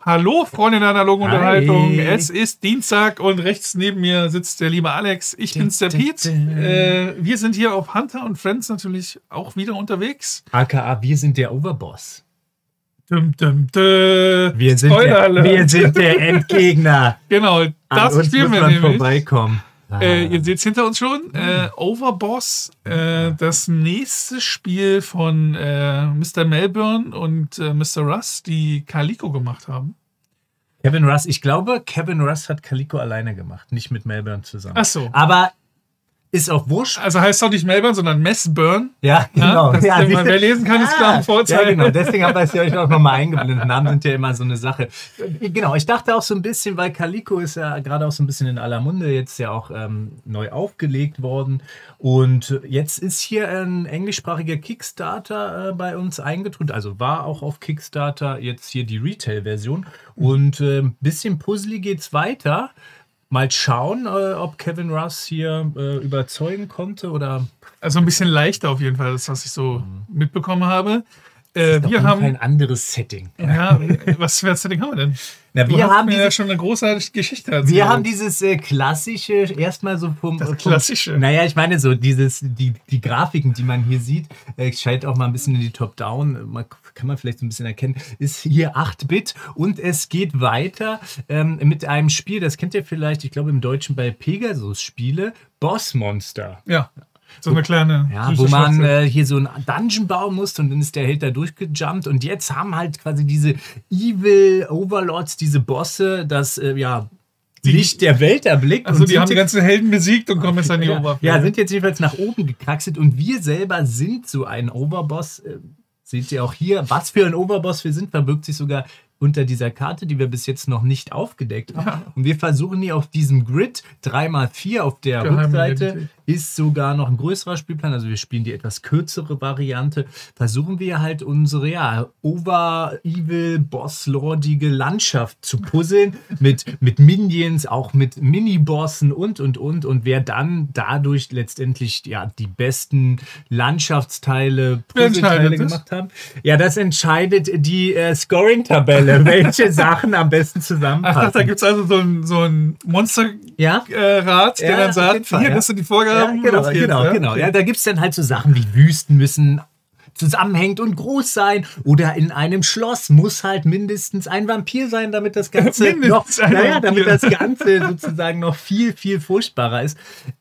Hallo, Freunde der analogen Unterhaltung. Es ist Dienstag und rechts neben mir sitzt der liebe Alex. Ich bin's, der Pete. Äh, wir sind hier auf Hunter und Friends natürlich auch wieder unterwegs. AKA, wir sind der Overboss. Dum, dum, dum. Wir sind, der, wir sind der Endgegner. Genau, An das uns spielen muss wir man nämlich. vorbeikommen. Äh, ihr seht es hinter uns schon. Äh, Overboss, äh, das nächste Spiel von äh, Mr. Melbourne und äh, Mr. Russ, die Calico gemacht haben. Kevin Russ, ich glaube, Kevin Russ hat Calico alleine gemacht, nicht mit Melbourne zusammen. Ach so. Aber ist auch wurscht. Also heißt doch nicht Melbourne, sondern Messburn. Ja, Ja, genau. das, ja, äh, wer lesen kann, ist klar ein Vorteil. Ja, genau. Deswegen habe ich euch auch nochmal eingeblendet. Namen sind ja immer so eine Sache. Genau, ich dachte auch so ein bisschen, weil Calico ist ja gerade auch so ein bisschen in aller Munde, jetzt ja auch ähm, neu aufgelegt worden. Und jetzt ist hier ein englischsprachiger Kickstarter äh, bei uns eingetrudelt. Also war auch auf Kickstarter jetzt hier die Retail-Version. Und äh, ein bisschen puzzly geht's weiter. Mal schauen, äh, ob Kevin Russ hier äh, überzeugen konnte oder Also ein bisschen leichter auf jeden Fall, das, was ich so mitbekommen habe. Äh, wir haben. ein anderes Setting. Ja, was für ein Setting haben wir denn? Na, Du wir haben mir diese, ja schon eine großartige Geschichte erzählt. wir haben dieses äh, klassische, erstmal so vom. Das vom- Klassische. Naja, ich meine so, dieses, die, die Grafiken, die man hier sieht, äh, scheint auch mal ein bisschen in die Top-Down, äh, man, kann man vielleicht so ein bisschen erkennen, ist hier 8-Bit und es geht weiter ähm, mit einem Spiel, das kennt ihr vielleicht, ich glaube im Deutschen bei Pegasus Spiele, Boss Monster. Ja, so eine kleine. Ja, wo man äh, hier so einen Dungeon bauen musste und dann ist der Held da durchgejumpt und jetzt haben halt quasi diese Evil Overlords, diese Bosse, das äh, ja Licht der Welt erblickt. also, und die haben die ganzen Helden besiegt und kommen jetzt an die ja, Oberfläche. ja, sind jetzt jedenfalls nach oben gekraxelt und wir selber sind so ein Oberboss. Seht ihr auch hier, was für ein Oberboss wir sind, verbirgt sich sogar unter dieser Karte, die wir bis jetzt noch nicht aufgedeckt haben. Ja. Und wir versuchen hier auf diesem Grid 3x4 auf der Geheime Rückseite Identität. ist sogar noch ein größerer Spielplan, also wir spielen die etwas kürzere Variante, versuchen wir halt unsere ja, over-evil, boss-lordige Landschaft zu puzzeln mit, mit Minions, auch mit Mini-Bossen und, und, und. Und wer dann dadurch letztendlich ja, die besten Landschaftsteile, Puzzleteile gemacht haben, ja, das entscheidet die äh, Scoring-Tabelle, welche Sachen am besten Ach, zusammenpassen. da gibt es also so ein, so ein Monsterrat, ja? äh, Rat, der Ja, dann sagt, Fall, hier, ja. das sind die Ja, Vorgaben. genau, los geht's, genau, ja? genau. Ja, da gibt es dann halt so Sachen wie Wüsten müssen zusammenhängend und groß sein oder in einem Schloss muss halt mindestens ein Vampir sein, damit das Ganze noch, naja, damit das Ganze sozusagen noch viel, viel furchtbarer ist.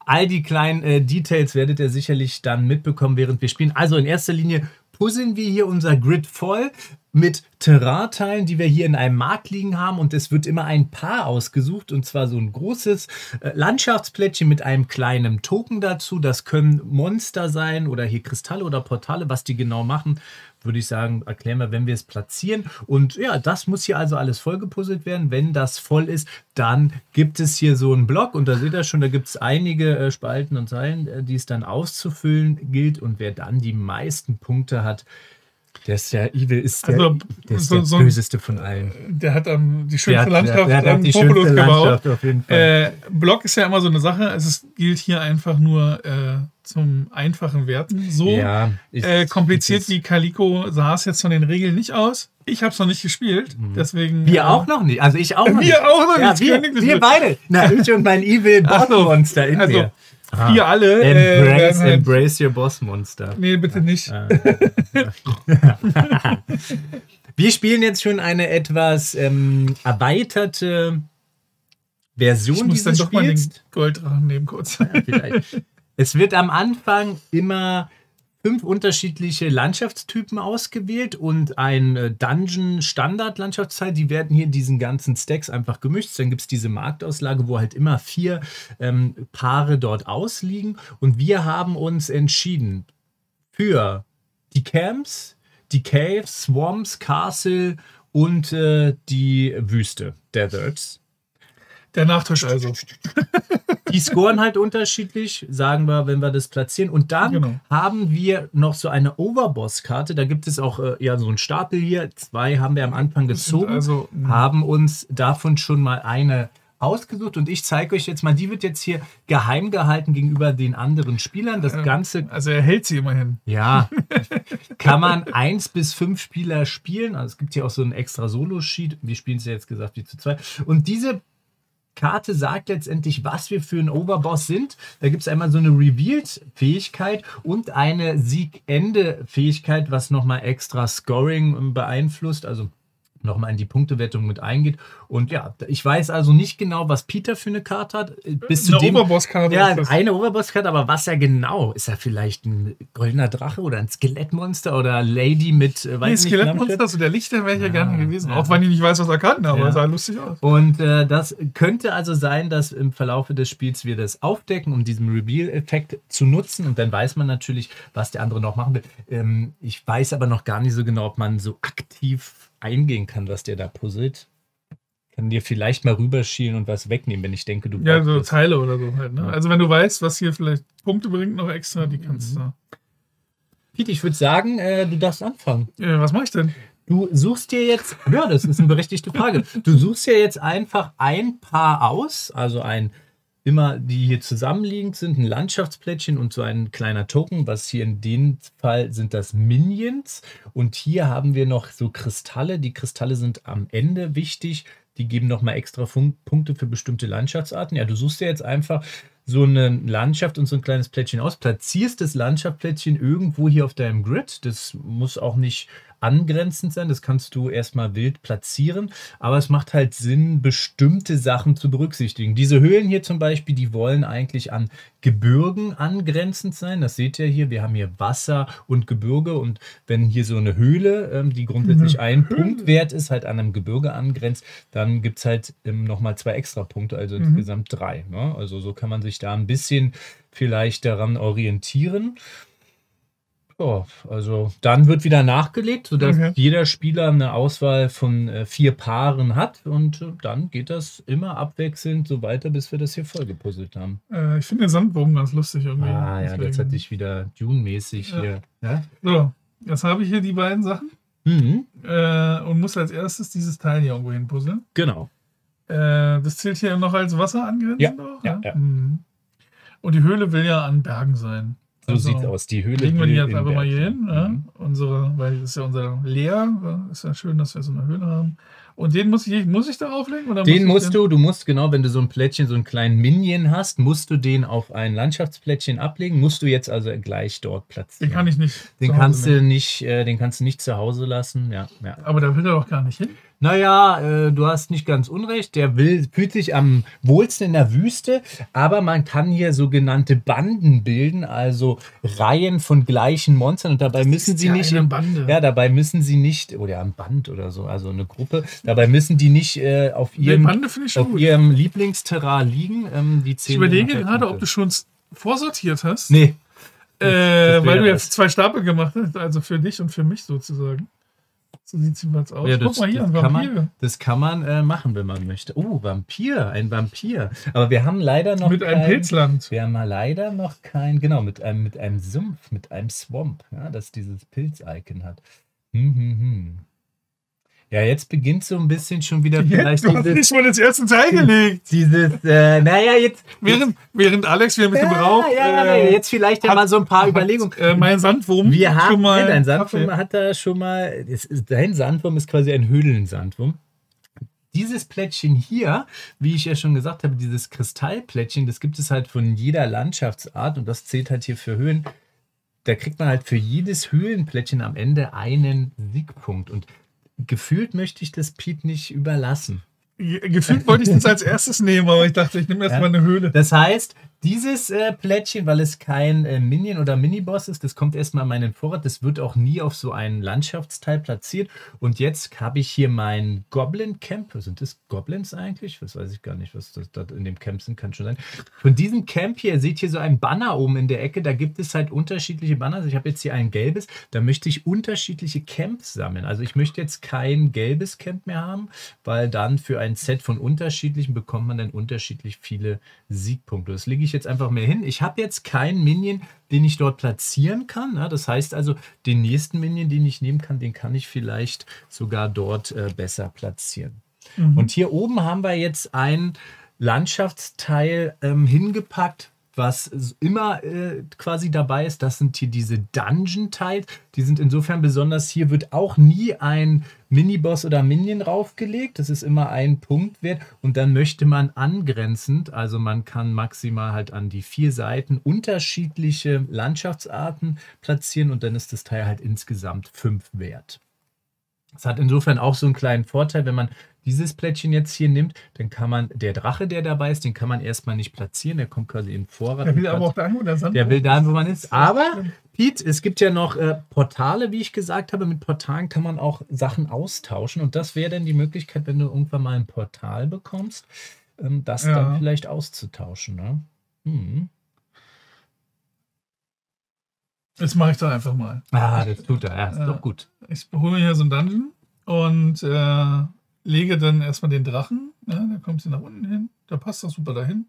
All die kleinen äh, Details werdet ihr sicherlich dann mitbekommen, während wir spielen. Also in erster Linie puzzeln wir hier unser Grid voll mit Terrainteilen, die wir hier in einem Markt liegen haben und es wird immer ein Paar ausgesucht und zwar so ein großes äh, Landschaftsplättchen mit einem kleinen Token dazu. Das können Monster sein oder hier Kristalle oder Portale, was die genau machen, würde ich sagen, erklären wir, wenn wir es platzieren. Und ja, das muss hier also alles vollgepuzzelt werden. Wenn das voll ist, dann gibt es hier so einen Block und da seht ihr schon, da gibt es einige äh, Spalten und Zeilen, äh, die es dann auszufüllen gilt und wer dann die meisten Punkte hat, der ist der Evil, ist der, Also, der, ist so- der so böseste von allen. Der hat ähm, die Der schönste hat- Landschaft der, der hat am die Populus schönste gebaut. Landschaft auf jeden Fall. Äh, Block ist ja immer so eine Sache. Es ist, gilt hier einfach nur äh, zum einfachen Werten. So ja, ich- äh, kompliziert das- wie Calico sah es jetzt von den Regeln nicht aus. Ich habe es noch nicht gespielt, deswegen. Wir äh, auch noch nicht. Also ich auch noch Wir nicht. auch noch ja, nicht. Wir, wir beide. Na, ich und mein Evil Ach Boss so, Monster in also, mir. Wir alle. Äh, Embrace, halt, embrace your Boss Monster. nee, bitte nicht. Ah. Wir spielen jetzt schon eine etwas ähm, erweiterte Ich Version muss dann dieses doch mal den Spiels. Golddrachen nehmen kurz. Vielleicht. Es wird am Anfang immer fünf unterschiedliche Landschaftstypen ausgewählt und ein äh, Dungeon Standard Landschaftsteil. Die werden hier in diesen ganzen Stacks einfach gemischt. Dann gibt es diese Marktauslage, wo halt immer vier ähm, Paare dort ausliegen. Und wir haben uns entschieden für die Camps, die Caves, Swamps, Castle und äh, die Wüste, Deserts. Der Nachtisch also. Die scoren halt unterschiedlich, sagen wir, wenn wir das platzieren. Und dann Genau. haben wir noch so eine Overboss-Karte. Da gibt es auch äh, ja so einen Stapel hier. Zwei haben wir am Anfang gezogen, also, mh. haben uns davon schon mal eine ausgesucht und ich zeige euch jetzt mal, die wird jetzt hier geheim gehalten gegenüber den anderen Spielern. Das Ganze. Also er hält sie immerhin. Ja. kann man eins bis fünf Spieler spielen. Also es gibt hier auch so ein extra Solo-Sheet. Wir spielen es ja jetzt gesagt wie zu zwei. Und diese Karte sagt letztendlich, was wir für ein Overboss sind. Da gibt es einmal so eine Revealed-Fähigkeit und eine Sieg-Ende-Fähigkeit, was nochmal extra Scoring beeinflusst. Also nochmal in die Punktewertung mit eingeht. Und ja, ich weiß also nicht genau, was Peter für eine Karte hat. Bis zu eine dem, Oberbosskarte. Ja, eine Oberbosskarte, aber was er genau? Ist er vielleicht ein goldener Drache oder ein Skelettmonster oder Lady mit, äh, weiß nee, Skelettmonster, also der Lichter wäre ich ja, ja gerne gewesen. Ja. Auch wenn ich nicht weiß, was er kann, aber ja. sah lustig aus. Und äh, das könnte also sein, dass im Verlauf des Spiels wir das aufdecken, um diesen Reveal-Effekt zu nutzen. Und dann weiß man natürlich, was der andere noch machen will. Ähm, ich weiß aber noch gar nicht so genau, ob man so aktiv eingehen kann, was der da puzzelt. Kann dir vielleicht mal rüberschielen und was wegnehmen, wenn ich denke, du Ja, so Teile oder so halt. Ne? Ja. Also wenn du weißt, was hier vielleicht Punkte bringt noch extra, die kannst du. Mhm. Pete, ich würde sagen, äh, du darfst anfangen. Äh, was mache ich denn? Du suchst dir jetzt, ja, das ist eine berechtigte Frage. Du suchst dir jetzt einfach ein Paar aus, also ein immer, die hier zusammenliegend sind, ein Landschaftsplättchen und so ein kleiner Token, was hier in dem Fall sind das Minions. Und hier haben wir noch so Kristalle. Die Kristalle sind am Ende wichtig. Die geben nochmal extra Fun Punkte für bestimmte Landschaftsarten. Ja, du suchst dir jetzt einfach so eine Landschaft und so ein kleines Plättchen aus, platzierst das Landschaftsplättchen irgendwo hier auf deinem Grid. Das muss auch nicht angrenzend sein. Das kannst du erstmal wild platzieren. Aber es macht halt Sinn, bestimmte Sachen zu berücksichtigen. Diese Höhlen hier zum Beispiel, die wollen eigentlich an Gebirgen angrenzend sein. Das seht ihr hier. Wir haben hier Wasser und Gebirge. Und wenn hier so eine Höhle, ähm, die grundsätzlich ein Punktwert ist, halt an einem Gebirge angrenzt, dann gibt es halt ähm, nochmal zwei extra Punkte, also mhm. insgesamt drei. Ne? Also so kann man sich da ein bisschen vielleicht daran orientieren. Ja, also dann wird wieder nachgelegt, sodass okay. jeder Spieler eine Auswahl von äh, vier Paaren hat und äh, dann geht das immer abwechselnd so weiter, bis wir das hier vollgepuzzelt haben. Äh, ich finde den Sandbogen ganz lustig irgendwie. Ah ja, jetzt hatte ich wieder Dune-mäßig ja. hier. Ja? So, jetzt habe ich hier die beiden Sachen mhm. Äh, und muss als erstes dieses Teil hier irgendwo hin puzzeln. Genau. Das zählt hier noch als Wasser angrenzend ja, auch, ja, ja. Mhm. Und die Höhle will ja an Bergen sein. So also, sieht es aus. Die Höhle. Legen wir die jetzt einfach mal hier hin. Ja? Mhm. Unsere, weil das ist ja unser Leer. Ist ja schön, dass wir so eine Höhle haben. Und den muss ich, muss ich da auflegen? Oder den muss musst du, du musst genau, wenn du so ein Plättchen, so einen kleinen Minion hast, musst du den auf ein Landschaftsplättchen ablegen. Musst du jetzt also gleich dort platzieren. Den kann ich nicht. Den kannst du nicht, äh, den kannst du nicht zu Hause lassen. Ja, ja. Aber da will er doch gar nicht hin. Naja, äh, du hast nicht ganz unrecht. Der will, fühlt sich am wohlsten in der Wüste, aber man kann hier sogenannte Banden bilden, also Reihen von gleichen Monstern und dabei das müssen sie ja nicht. Eine Bande. Ja, dabei müssen sie nicht, oder ein Band oder so, also eine Gruppe, dabei müssen die nicht äh, auf, ihrem, auf ihrem Lieblingsterrain liegen. Ähm, die ich überlege gerade, ob du schon vorsortiert hast. Nee. Äh, weil du jetzt zwei Stapel gemacht hast, also für dich und für mich sozusagen. So sieht es jedenfalls aus. Ja, das, Guck mal hier, ein Vampir. Kann man, das kann man äh, machen, wenn man möchte. Oh, Vampir, ein Vampir. Aber wir haben leider noch Mit kein, einem Pilzland. Wir haben leider noch kein, genau, mit einem, mit einem Sumpf, mit einem Swamp, ja, das dieses Pilz-Icon hat. Hm, hm, hm. Ja, jetzt beginnt so ein bisschen schon wieder jetzt, vielleicht du hast dieses, nicht mal das erste Teil gelegt. Dieses, äh, naja, jetzt. Während, während Alex wieder ein bisschen ja, braucht. Ja, äh, jetzt vielleicht ja hat, mal so ein paar hat, Überlegungen. Äh, mein Sandwurm. Wir haben, schon mal ja, dein Sandwurm hat da schon mal, ist, dein Sandwurm ist quasi ein Höhlensandwurm. Dieses Plättchen hier, wie ich ja schon gesagt habe, dieses Kristallplättchen, das gibt es halt von jeder Landschaftsart und das zählt halt hier für Höhlen. Da kriegt man halt für jedes Höhlenplättchen am Ende einen Siegpunkt. Und gefühlt möchte ich das Pete nicht überlassen. Gefühlt wollte ich das als erstes nehmen, aber ich dachte, ich nehme erstmal ja. eine Höhle. Das heißt, dieses äh, Plättchen, weil es kein äh, Minion oder Miniboss ist, das kommt erstmal in meinen Vorrat. Das wird auch nie auf so einen Landschaftsteil platziert. Und jetzt habe ich hier mein Goblin Camp. Sind das Goblins eigentlich? Das weiß ich gar nicht, was das, das in dem Camp sind, kann schon sein. Von diesem Camp hier, ihr seht hier so ein Banner oben in der Ecke. Da gibt es halt unterschiedliche Banner. Also ich habe jetzt hier ein gelbes. Da möchte ich unterschiedliche Camps sammeln. Also ich möchte jetzt kein gelbes Camp mehr haben, weil dann für ein Set von unterschiedlichen bekommt man dann unterschiedlich viele Siegpunkte. Das lege ich jetzt einfach mehr hin. Ich habe jetzt keinen Minion, den ich dort platzieren kann. Das heißt also, den nächsten Minion, den ich nehmen kann, den kann ich vielleicht sogar dort äh, besser platzieren. Mhm. Und hier oben haben wir jetzt ein Landschaftsteil ähm, hingepackt, was immer äh, quasi dabei ist. Das sind hier diese Dungeon-Teils. Die sind insofern besonders. Hier wird auch nie ein Miniboss oder Minion raufgelegt. Das ist immer ein Punkt wert. Und dann möchte man angrenzend, also man kann maximal halt an die vier Seiten unterschiedliche Landschaftsarten platzieren und dann ist das Teil halt insgesamt fünf wert. Es hat insofern auch so einen kleinen Vorteil, wenn man dieses Plättchen jetzt hier nimmt, dann kann man, der Drache, der dabei ist, den kann man erstmal nicht platzieren, der kommt quasi in Vorrat. Der will aber auch dahin, wo der Sand Der will dahin, wo man ist. Aber, Pete, es gibt ja noch äh, Portale, wie ich gesagt habe. Mit Portalen kann man auch Sachen austauschen. Und das wäre dann die Möglichkeit, wenn du irgendwann mal ein Portal bekommst, ähm, das ja. dann vielleicht auszutauschen. Ne? Hm. Das mache ich doch einfach mal. Ah, das tut er. Ja, ist äh, doch gut. Ich hole mir hier so ein Dungeon und äh, lege dann erstmal den Drachen, ne, da kommt sie nach unten hin, da passt das super dahin.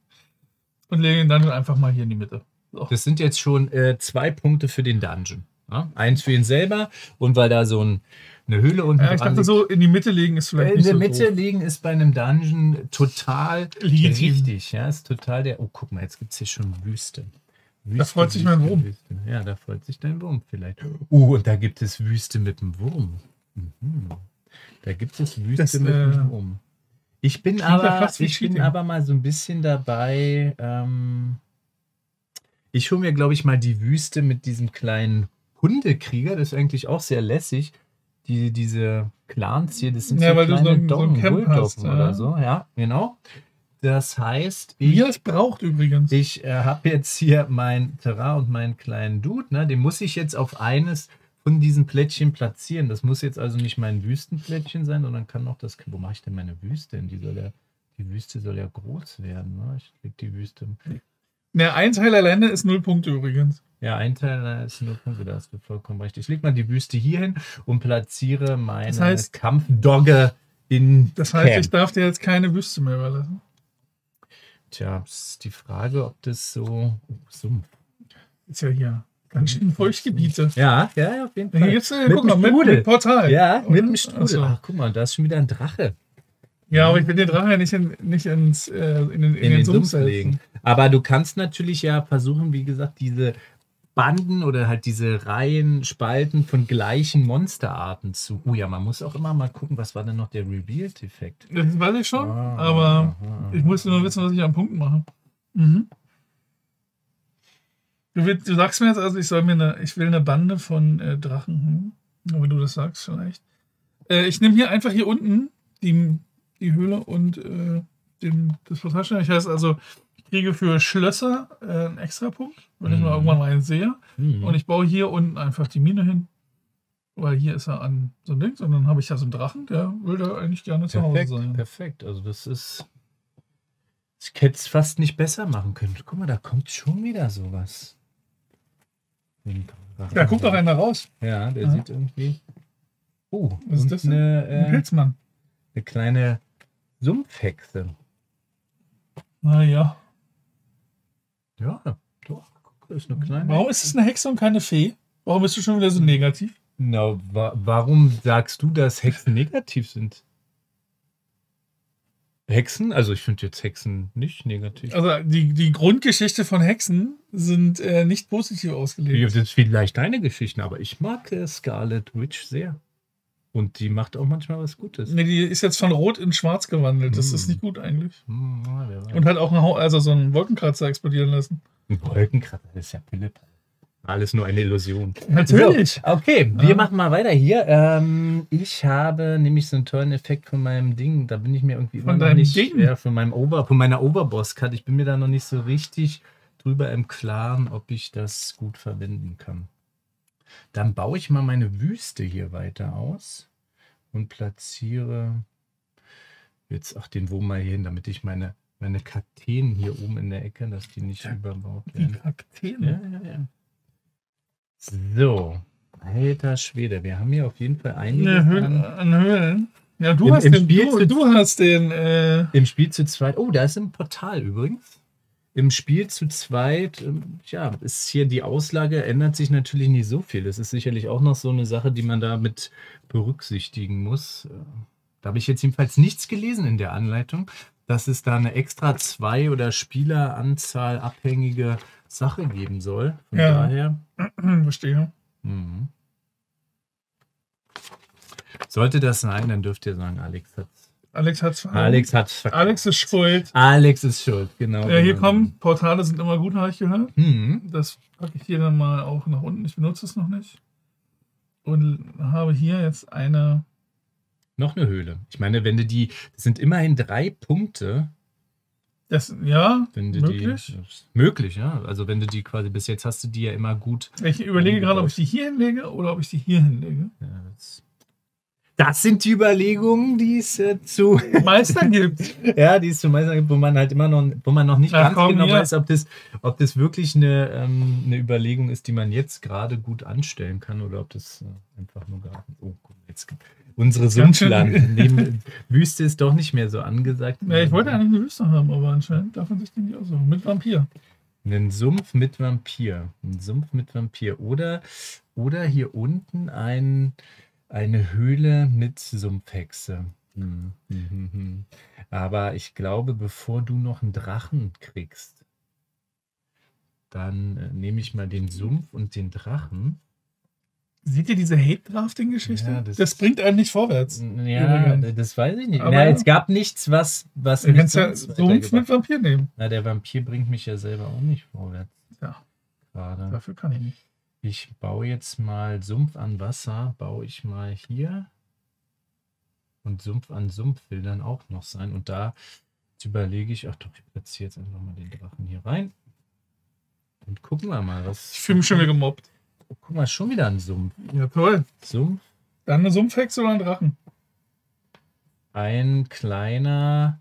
Und lege ihn dann einfach mal hier in die Mitte. So. Das sind jetzt schon äh, zwei Punkte für den Dungeon. Ja? Eins für ihn selber und weil da so ein, eine Höhle unten Ja, ich dachte so, in die Mitte legen ist vielleicht In der so Mitte doof. legen ist bei einem Dungeon total Legitim. richtig. Ja, ist total der. Oh, guck mal, jetzt gibt es hier schon Wüste. Wüste. Da freut sich mein Wurm. Wüste. Ja, da freut sich dein Wurm vielleicht. Oh, und da gibt es Wüste mit dem Wurm. Mhm. Da gibt es Wüste das, mit äh, um. Ich bin, aber, ich bin aber mal so ein bisschen dabei. Ähm, ich hole mir, glaube ich, mal die Wüste mit diesem kleinen Hundekrieger. Das ist eigentlich auch sehr lässig. Die, diese Clans hier, das sind ja, so weil kleine du so, ein, Doggen, so ein hast, oder ja. so. Ja, genau. Das heißt, ich, Wie es braucht übrigens. Ich äh, habe jetzt hier mein Terrain und meinen kleinen Dude. Ne? Den muss ich jetzt auf eines von diesen Plättchen platzieren. Das muss jetzt also nicht mein Wüstenplättchen sein, sondern kann auch das. Wo mache ich denn meine Wüste hin? Die, soll ja, die Wüste soll ja groß werden. Ne? Ich leg die Wüste. Ne, ein Teil alleine ist null Punkte übrigens. Ja, ein Teil ist null Punkte, da hast du vollkommen recht. Ich leg mal die Wüste hier hin und platziere meine das heißt, Kampfdogge in. Das heißt, Camp. ich darf dir jetzt keine Wüste mehr überlassen. Tja, ist die Frage, ob das so. Sumpf. Ist ja hier. Ganz schön Feuchtgebiete. Ja, ja, auf jeden Fall. Hier gibt's, äh, guck mal, mit, mit, Portal. Ja, mit dem Strudel. Also. Ach, guck mal, da ist schon wieder ein Drache. Ja, aber ich will den Drache ja nicht, in, nicht ins, äh, in, den, in, in den, den Sumpf legen. Aber du kannst natürlich ja versuchen, wie gesagt, diese Banden oder halt diese Reihen, Spalten von gleichen Monsterarten zu. Oh ja, man muss auch immer mal gucken, was war denn noch der Revealed-Effekt? Das weiß ich schon, ah, aber aha, ich musste nur wissen, was ich an Punkten mache. Mhm. Du, willst, du, sagst mir jetzt also, ich soll mir eine, ich will eine Bande von äh, Drachen, hm? wenn du das sagst vielleicht. Äh, ich nehme hier einfach hier unten die, die Höhle und äh, den, das Portal. Ich heißt also, kriege für Schlösser äh, einen extra Punkt, wenn ich mal mhm. irgendwann mal einen sehe. Mhm. Und ich baue hier unten einfach die Mine hin. Weil hier ist er an so einem Ding, und dann habe ich ja so einen Drachen, der will da eigentlich gerne perfekt, zu Hause sein. Perfekt, also das ist. Ich hätte es fast nicht besser machen können. Guck mal, da kommt schon wieder sowas. Da guckt doch einer raus. Ja, der Aha. sieht irgendwie. Oh, was ist das? Eine, äh, Ein Pilzmann. Eine kleine Sumpfhexe. Naja. Ja, doch. Guck, ist eine kleine Warum ist es eine Hexe und keine Fee? Warum bist du schon wieder so negativ? Na, wa warum sagst du, dass Hexen negativ sind? Hexen? Also ich finde jetzt Hexen nicht negativ. Also die, die Grundgeschichte von Hexen sind äh, nicht positiv ausgelegt. Das sind vielleicht deine Geschichten, aber ich mag äh, Scarlet Witch sehr. Und die macht auch manchmal was Gutes. Nee, die ist jetzt von Rot in Schwarz gewandelt. Das hm. ist nicht gut eigentlich. Hm, Und hat auch einen, also so einen Wolkenkratzer explodieren lassen. Ein Wolkenkratzer, das ist ja Philipp. Alles nur eine Illusion. Natürlich. So, okay, wir ja. machen mal weiter hier. Ähm, ich habe nämlich so einen tollen Effekt von meinem Ding. Da bin ich mir irgendwie von deinem nicht, Ding? Ja, von meinem Over, von meiner Overboss-Cut. Ich bin mir da noch nicht so richtig drüber im Klaren, ob ich das gut verwenden kann. Dann baue ich mal meine Wüste hier weiter aus und platziere jetzt auch den Wurm mal hier hin, damit ich meine, meine Kakteen hier oben in der Ecke, dass die nicht ja, überbaut werden. Die Kakteen? Ja, ja, ja. So, alter Schwede, wir haben hier auf jeden Fall einige an, an Höhlen. Ja, du Im, hast im den, Spiel du, zu, du hast den. Äh Im Spiel zu zweit. Oh, da ist ein Portal übrigens. Im Spiel zu zweit, ähm, ja, ist hier die Auslage, ändert sich natürlich nicht so viel. Das ist sicherlich auch noch so eine Sache, die man da mit berücksichtigen muss. Da habe ich jetzt jedenfalls nichts gelesen in der Anleitung, dass es da eine extra zwei- oder Spieleranzahl abhängige Sache geben soll. Von Ja. daher. Verstehe. Mhm. Sollte das sein, dann dürft ihr sagen, Alex hat Alex hat's verhauen. Alex hat verkackt. Alex ist schuld. Alex ist schuld, genau. Ja, hier genau. kommen, Portale sind immer gut, habe ich gehört. Mhm. Das packe ich hier dann mal auch nach unten. Ich benutze es noch nicht. Und habe hier jetzt eine. Noch eine Höhle. Ich meine, wenn du die, das sind immerhin drei Punkte, Das, ja, möglich. die. Möglich, ja. Also wenn du die quasi, bis jetzt hast du die ja immer gut. Ich überlege gerade, ob ich die hier hinlege oder ob ich die hier hinlege. Ja, das, das sind die Überlegungen, die es äh, zu. Meistern gibt. ja, die es zu meistern gibt, wo man halt immer noch, wo man noch nicht Na, ganz komm, genau hier. weiß, ob das, ob das wirklich eine, ähm, eine Überlegung ist, die man jetzt gerade gut anstellen kann oder ob das äh, einfach nur gerade. Oh, guck, jetzt unsere Ganz schön- Sumpfland. Neben Wüste ist doch nicht mehr so angesagt. Ja, ich wollte eigentlich eine Wüste haben, aber anscheinend darf man sich den nicht aussuchen. Mit Vampir. Einen Sumpf mit Vampir. Ein Sumpf mit Vampir. Oder, oder hier unten ein, eine Höhle mit Sumpfhexe. Hm, hm, hm, hm. Aber ich glaube, bevor du noch einen Drachen kriegst, dann äh, nehme ich mal den Sumpf und den Drachen. Seht ihr diese Hate-Drafting-Geschichte? Ja, das, das- bringt einen nicht vorwärts. Ja, Übrigens. das weiß ich nicht. Aber- Na, es gab nichts, was, was Du kannst ja Sumpf mit Vampir nehmen. Na, der Vampir bringt mich ja selber auch nicht vorwärts. Ja, Gerade. dafür kann ich nicht. Ich baue jetzt mal Sumpf an Wasser, baue ich mal hier. Und Sumpf an Sumpf will dann auch noch sein. Und da überlege ich, ach doch, ich platziere jetzt einfach mal den Drachen hier rein. Und gucken wir mal, was. Ich fühle mich schon wieder gemobbt. Oh, guck mal, schon wieder ein Sumpf. Ja, toll. Sumpf. Dann eine Sumpfhexe oder ein Drachen. Ein kleiner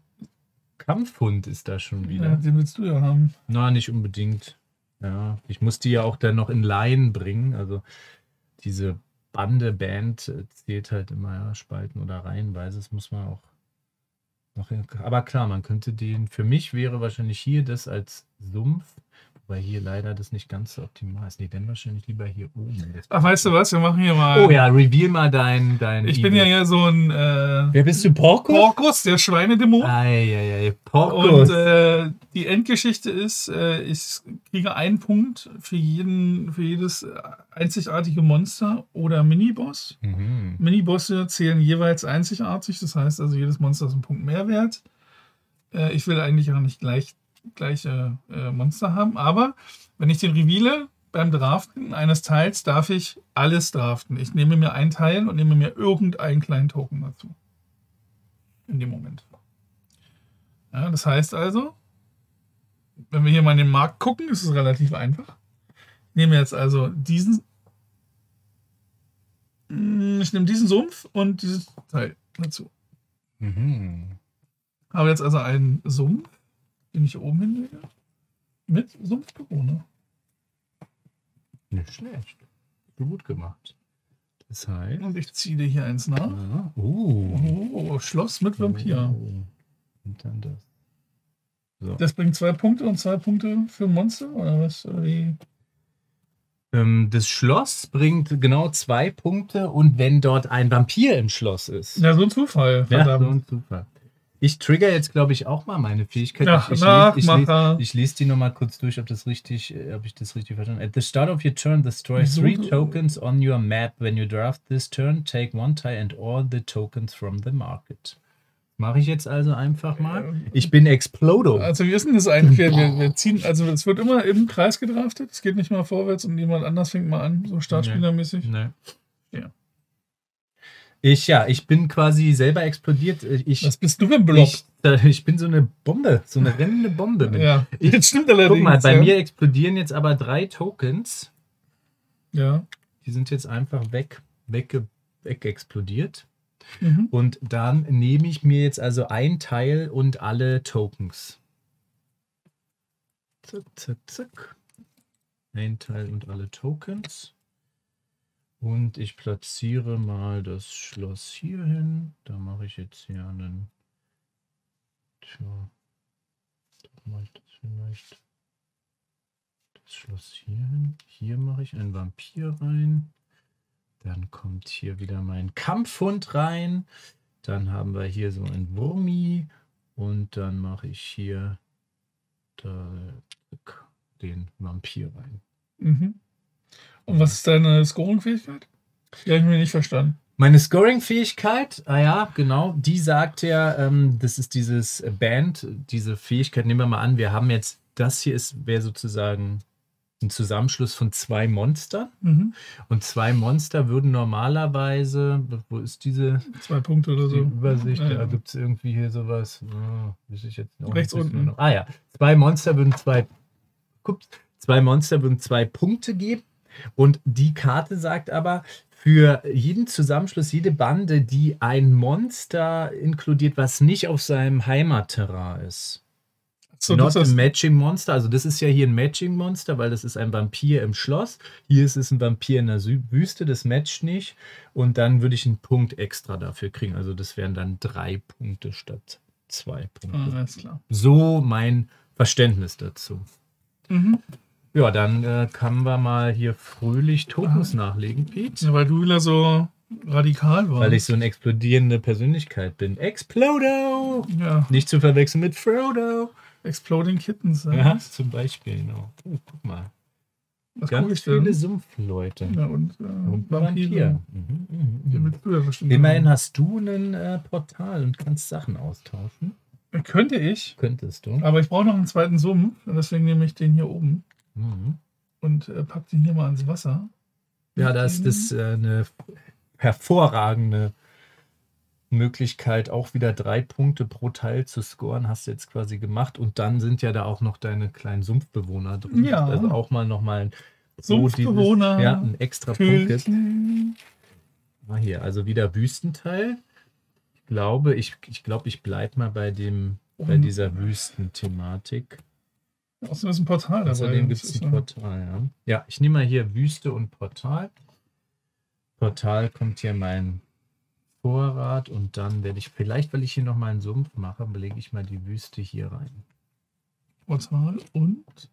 Kampfhund ist da schon Ja, wieder. den willst du ja haben. Na, nicht unbedingt. Ja, ich muss die ja auch dann noch in Laien bringen. Also diese Bande, Band äh, zählt halt immer ja, Spalten oder Reihenweise. Das muss man auch noch. Aber klar, man könnte den. Für mich wäre wahrscheinlich hier das als Sumpf, wobei hier leider das nicht ganz so optimal ist. Nee, dann wahrscheinlich lieber hier oben. Ach, weißt du was? Wir machen hier mal. Oh ja, reveal mal dein. dein Ich bin ja hier so ein äh, Wer bist du, Porco? Porkus, der Schweinedämon. Eieiei, Porco. Und äh, die Endgeschichte ist, äh, ich kriege einen Punkt für jeden, für jedes einzigartige Monster oder Miniboss. mhm. Minibosse zählen jeweils einzigartig, das heißt also jedes Monster ist ein Punkt mehr wert. Äh, ich will eigentlich auch nicht gleich, gleiche äh, Monster haben, aber wenn ich den reveale, beim Draften eines Teils darf ich alles draften. Ich nehme mir einen Teil und nehme mir irgendeinen kleinen Token dazu. In dem Moment. Ja, das heißt also, wenn wir hier mal in den Markt gucken, ist es relativ einfach. Ich nehme jetzt also diesen. Mm, Ich nehme diesen Sumpf und dieses Teil dazu. Mhm. Habe jetzt also einen Sumpf, den ich hier oben hinlege, mit Sumpfbewohner. Nicht schlecht. Gut gemacht. Das heißt. Und ich ziehe dir hier eins nach. Ah, uh. Oh, Schloss mit Vampir. Oh. Und dann das. So. Das bringt zwei Punkte und zwei Punkte für Monster oder was? Oder wie? Ähm, das Schloss bringt genau zwei Punkte und wenn dort ein Vampir im Schloss ist. Ja, so ein Zufall. Ja, Verdammt. so ein Zufall. Ich trigger jetzt, glaube ich, auch mal meine Fähigkeit. Ach, ich, ich, lese, ich, lese, ich lese die nochmal kurz durch, ob das richtig, äh, ob ich das richtig verstanden habe. At the start of your turn, destroy three tokens on your map. When you draft this turn, take one tie and all the tokens from the market. Mache ich jetzt also einfach mal. Ich bin Explodo. Also wie ist denn das eigentlich? Wir, wir, wir ziehen, also es wird immer im Kreis gedraftet. Es geht nicht mal vorwärts und jemand anders fängt mal an, so startspielermäßig. Ne. Ja. Ich, ja, ich bin quasi selber explodiert. Ich, Was bist du für ein Blob? ich, äh, ich bin so eine Bombe, so eine rennende Bombe. ja, Ich- das stimmt allerdings. Guck mal, bei ja. mir explodieren jetzt aber drei Tokens. Ja. Die sind jetzt einfach weg, weg, weg explodiert. Mhm. Und dann nehme ich mir jetzt also ein Teil und alle Tokens. Zack, zack, zack. Ein Teil und alle Tokens. Und ich platziere mal das Schloss hier hin. Da mache ich jetzt hier einen. Tja. Da mache ich das vielleicht. Das Schloss hier hin. Hier mache ich einen Vampir rein. Dann kommt hier wieder mein Kampfhund rein. Dann haben wir hier so ein Wurmi und dann mache ich hier da, den Vampir rein. Mhm. Und was ist deine Scoring-Fähigkeit? Die habe ich mir nicht verstanden. Meine Scoring-Fähigkeit, ah ja, genau, die sagt ja, ähm, das ist dieses Band, diese Fähigkeit, nehmen wir mal an, wir haben jetzt, das hier ist, wäre sozusagen ein Zusammenschluss von zwei Monstern. Mhm. Und zwei Monster würden normalerweise, wo ist diese Zwei Punkte oder so. Übersicht? Ja, Da ja. gibt es irgendwie hier sowas. Oh, weiß ich jetzt noch Rechts unten. Noch. Ah ja, zwei Monster würden zwei, ups, zwei Monster würden zwei Punkte geben. Und die Karte sagt aber, für jeden Zusammenschluss, jede Bande, die ein Monster inkludiert, was nicht auf seinem Heimatterrain ist. So, Not das a Matching Monster. Also das ist ja hier ein Matching Monster, weil das ist ein Vampir im Schloss. Hier ist es ein Vampir in der Wüste, das matcht nicht. Und dann würde ich einen Punkt extra dafür kriegen. Also das wären dann drei Punkte statt zwei Punkte. ah, alles klar. So mein Verständnis dazu. Mhm. Ja, dann äh, können wir mal hier fröhlich Tokens nachlegen, Pete. Ja, weil du wieder so radikal warst. Weil ich so eine explodierende Persönlichkeit bin. Explodo! Ja, Nicht zu verwechseln mit Frodo. Exploding Kittens. Ja. Ja, zum Beispiel, genau. Oh, guck mal. Was Ganz ich denn? viele Sumpfleute. Ja, und, äh, Und Vampire. Vampir. Mhm, willst du ja bestimmt Immerhin haben. hast du ein äh, Portal und kannst Sachen austauschen. Könnte ich, Könntest du. aber ich brauche noch einen zweiten Sumpf. Und deswegen nehme ich den hier oben Mhm. und äh, pack den hier mal ans Wasser. Ja, da ist das äh, eine hervorragende Möglichkeit, auch wieder drei Punkte pro Teil zu scoren. Hast du jetzt quasi gemacht. Und dann sind ja da auch noch deine kleinen Sumpfbewohner drin. Ja. Also auch mal nochmal ein Sumpfbewohner. ja, ein extra Punkt ist. Kühlchen. Ah, hier, also wieder Wüstenteil. Ich glaube, ich, ich, glaube, ich bleibe mal bei dem, bei dieser Wüstenthematik. Außerdem ist ein Portal dabei. Außerdem gibt es ist ein ja- Portal, ja. Ja, ich nehme mal hier Wüste und Portal. Portal kommt hier mein Vorrat und dann werde ich, vielleicht weil ich hier noch mal einen Sumpf mache, belege ich mal die Wüste hier rein. Portal und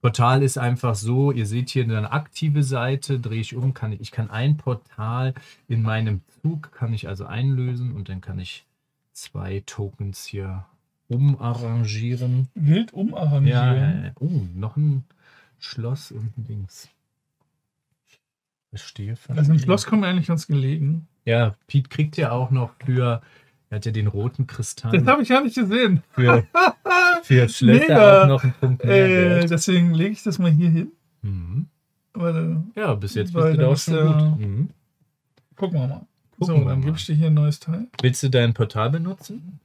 Portal ist einfach so, ihr seht hier eine aktive Seite, drehe ich um, kann ich, ich kann ein Portal in meinem Zug, kann ich also einlösen und dann kann ich zwei Tokens hier umarrangieren. wild umarrangieren. Ja. Oh, noch ein Schloss und ein Dings. Verstehe. Also im Schloss kommt eigentlich ganz gelegen. Ja, Pete kriegt ja auch noch für, er hat ja den roten Kristall. Das habe ich ja nicht gesehen. für, für Schlösser auch noch einen Punkt mehr Äh, deswegen lege ich das mal hier hin. Mhm. Weil, äh, Ja, bis jetzt bist du da auch schon gut. Mhm. gucken wir mal. Gucken so, wir dann gebe ich dir hier ein neues Teil. Willst du dein Portal benutzen?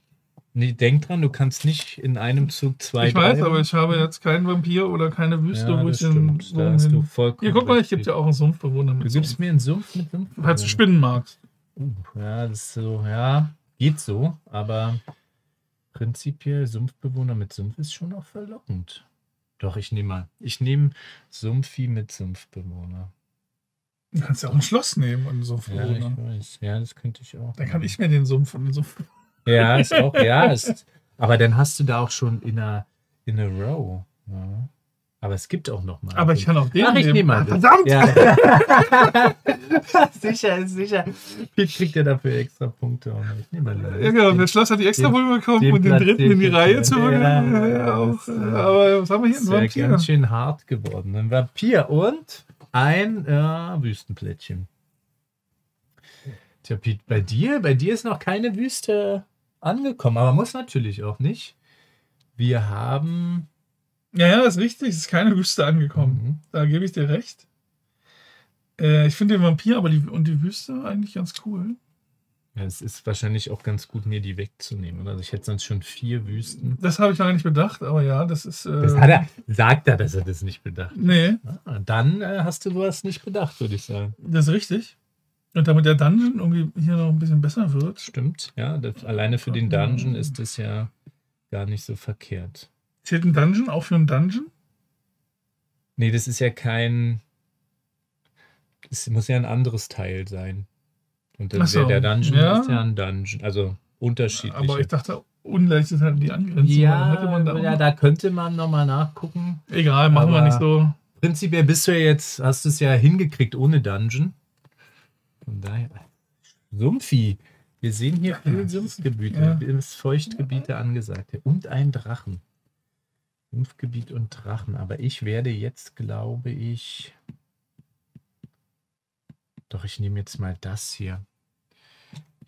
Nee, denk dran, du kannst nicht in einem Zug zwei. ich weiß, drei- aber ich habe jetzt keinen Vampir oder keine Wüste, ja, wo ich den. Da hast du vollkommen Hier, guck mal, ich gebe dir auch einen Sumpfbewohner Du mit. gibst Sumpf. mir einen Sumpf mit Sumpf. Falls du Spinnen magst. Uh, ja, das ist so, ja, geht so, aber prinzipiell Sumpfbewohner mit Sumpf ist schon auch verlockend. Doch, ich nehme mal. Ich nehme Sumpfi mit Sumpfbewohner. Du kannst ja auch ein Schloss nehmen und einen Ja, Sumpfbewohner. ich weiß. Ja, das könnte ich auch. dann kann ich mir den Sumpf und den Sumpf. Ja, ist auch, ja, ist, aber dann hast du da auch schon in a, in a row. Ja. Aber es gibt auch noch mal. Aber ich kann auch den Ach, ich nehmen. nehme mal. Ah. Verdammt! Ja. sicher, ist sicher. Pete kriegt ja dafür extra Punkte. Ich nehme mal lieber. Ja, genau, das Schloss hat die extra wohl bekommen den und den dritten in die ich Reihe zu Ja, ja, auch. äh, Aber was haben wir hier? Ein ist ja Vampir. ganz schön hart geworden. Ein Vampir und ein äh, Wüstenplättchen. Tja, Pete, bei dir, bei dir ist noch keine Wüste angekommen, aber muss natürlich auch nicht. Wir haben. Ja, ja, ist richtig. Es ist keine Wüste angekommen. Mhm. Da gebe ich dir recht. Äh, ich finde den Vampir aber die, und die Wüste eigentlich ganz cool. Ja, es ist wahrscheinlich auch ganz gut, mir die wegzunehmen. oder? Also ich hätte sonst schon vier Wüsten. Das habe ich noch nicht bedacht, aber ja, das ist. Äh, Das hat er, sagt er, dass er das nicht bedacht Nee, Ah, dann äh, hast du sowas nicht bedacht, würde ich sagen. das ist richtig. Und damit der Dungeon irgendwie hier noch ein bisschen besser wird. Stimmt, ja. Das, alleine für den Dungeon ist es ja gar nicht so verkehrt. Zählt ein Dungeon auch für einen Dungeon? Nee, das ist ja kein. Es muss ja ein anderes Teil sein. Und dann so, der Dungeon ja. ist ja ein Dungeon. Also unterschiedlich. Aber ich dachte, ungleich ist halt die Angrenzung. ja, dann hätte man da, ja, noch- da könnte man nochmal nachgucken. Egal, machen wir nicht so. Prinzipiell bist du ja jetzt, hast du es ja hingekriegt ohne Dungeon. Von daher. Sumpfi. Wir sehen hier viele Sumpfgebiete, Ja. Feuchtgebiete angesagt. Und ein Drachen. Sumpfgebiet und Drachen. Aber ich werde jetzt, glaube ich. Doch, ich nehme jetzt mal das hier.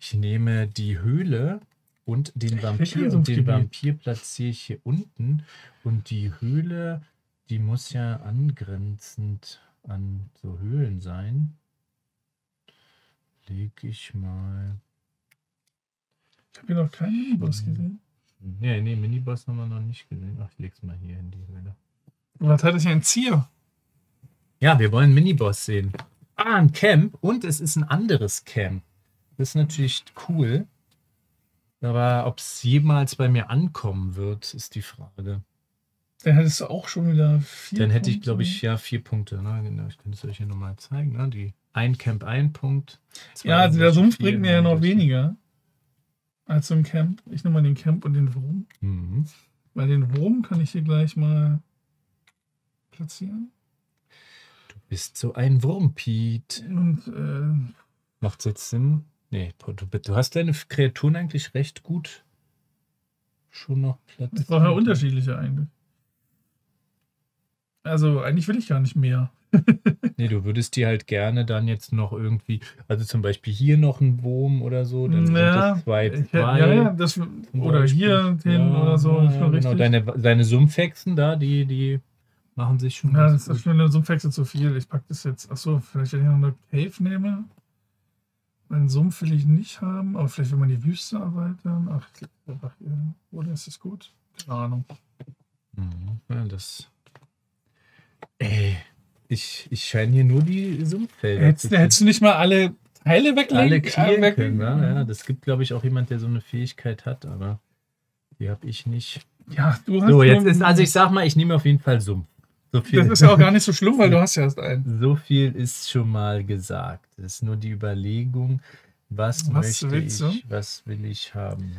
Ich nehme die Höhle und den Vampir. Und den. Vampir platziere ich hier unten. Und die Höhle, die muss ja angrenzend an so Höhlen sein. Lege ich mal. Ich habe hier noch keinen Miniboss Mhm. gesehen. Nee, nee, Miniboss haben wir noch nicht gesehen. Ach, ich leg's mal hier in die Höhle. Was hat das hier ein Zier? Ja, wir wollen Miniboss sehen. Ah, ein Camp und es ist ein anderes Camp. Das ist natürlich cool. Aber ob es jemals bei mir ankommen wird, ist die Frage. Dann hättest du auch schon wieder vier. Dann hätte ich, glaube ich, ja vier Punkte. Ne? Genau, ich könnte es euch hier nochmal zeigen. Ne? Die ein Camp ein Punkt. Ja, also der Sumpf bringt mir ja noch weniger als so ein Camp. Ich nehme mal den Camp und den Wurm. Mhm. Weil den Wurm kann ich hier gleich mal platzieren. Du bist so ein Wurm, Pete. Und äh, Macht jetzt Sinn? Nee, du, du hast deine Kreaturen eigentlich recht gut schon noch Platz. ich brauche ja unterschiedliche eigentlich. Also eigentlich will ich gar nicht mehr. Nee, du würdest dir halt gerne dann jetzt noch irgendwie, also zum Beispiel hier noch ein Wurm oder so, dann sind Ja, das zwei, zwei. ja, ja, das, oder Beispiel. hier hin Ja, oder so. Ja, genau. richtig. Deine, deine Sumpfhexen da, die, die machen sich schon. Ja, das ist schon eine Sumpfwechsel zu viel. Ich packe das jetzt. Achso, vielleicht wenn ich noch eine Cave nehme. Einen Sumpf will ich nicht haben, aber vielleicht will man die Wüste erweitern. Ach, ich einfach hier. Oder ist das gut? Keine Ahnung. Mhm. Ja, das. Ey, ich, ich scheine hier nur die Sumpffelder Hättest, hättest du nicht mal alle Teile weglegen? alle äh, clearen weglegen? können. Ja, ja, das gibt, glaube ich, auch jemand, der so eine Fähigkeit hat, aber die habe ich nicht. Ja, du hast So, jetzt ist, also ich sag mal, ich nehme auf jeden Fall Sumpf. So viel, Das ist ja auch gar nicht so schlimm, weil du hast ja erst einen. so viel ist schon mal gesagt. Das ist nur die Überlegung, was, Was möchte ich, du? was will ich haben?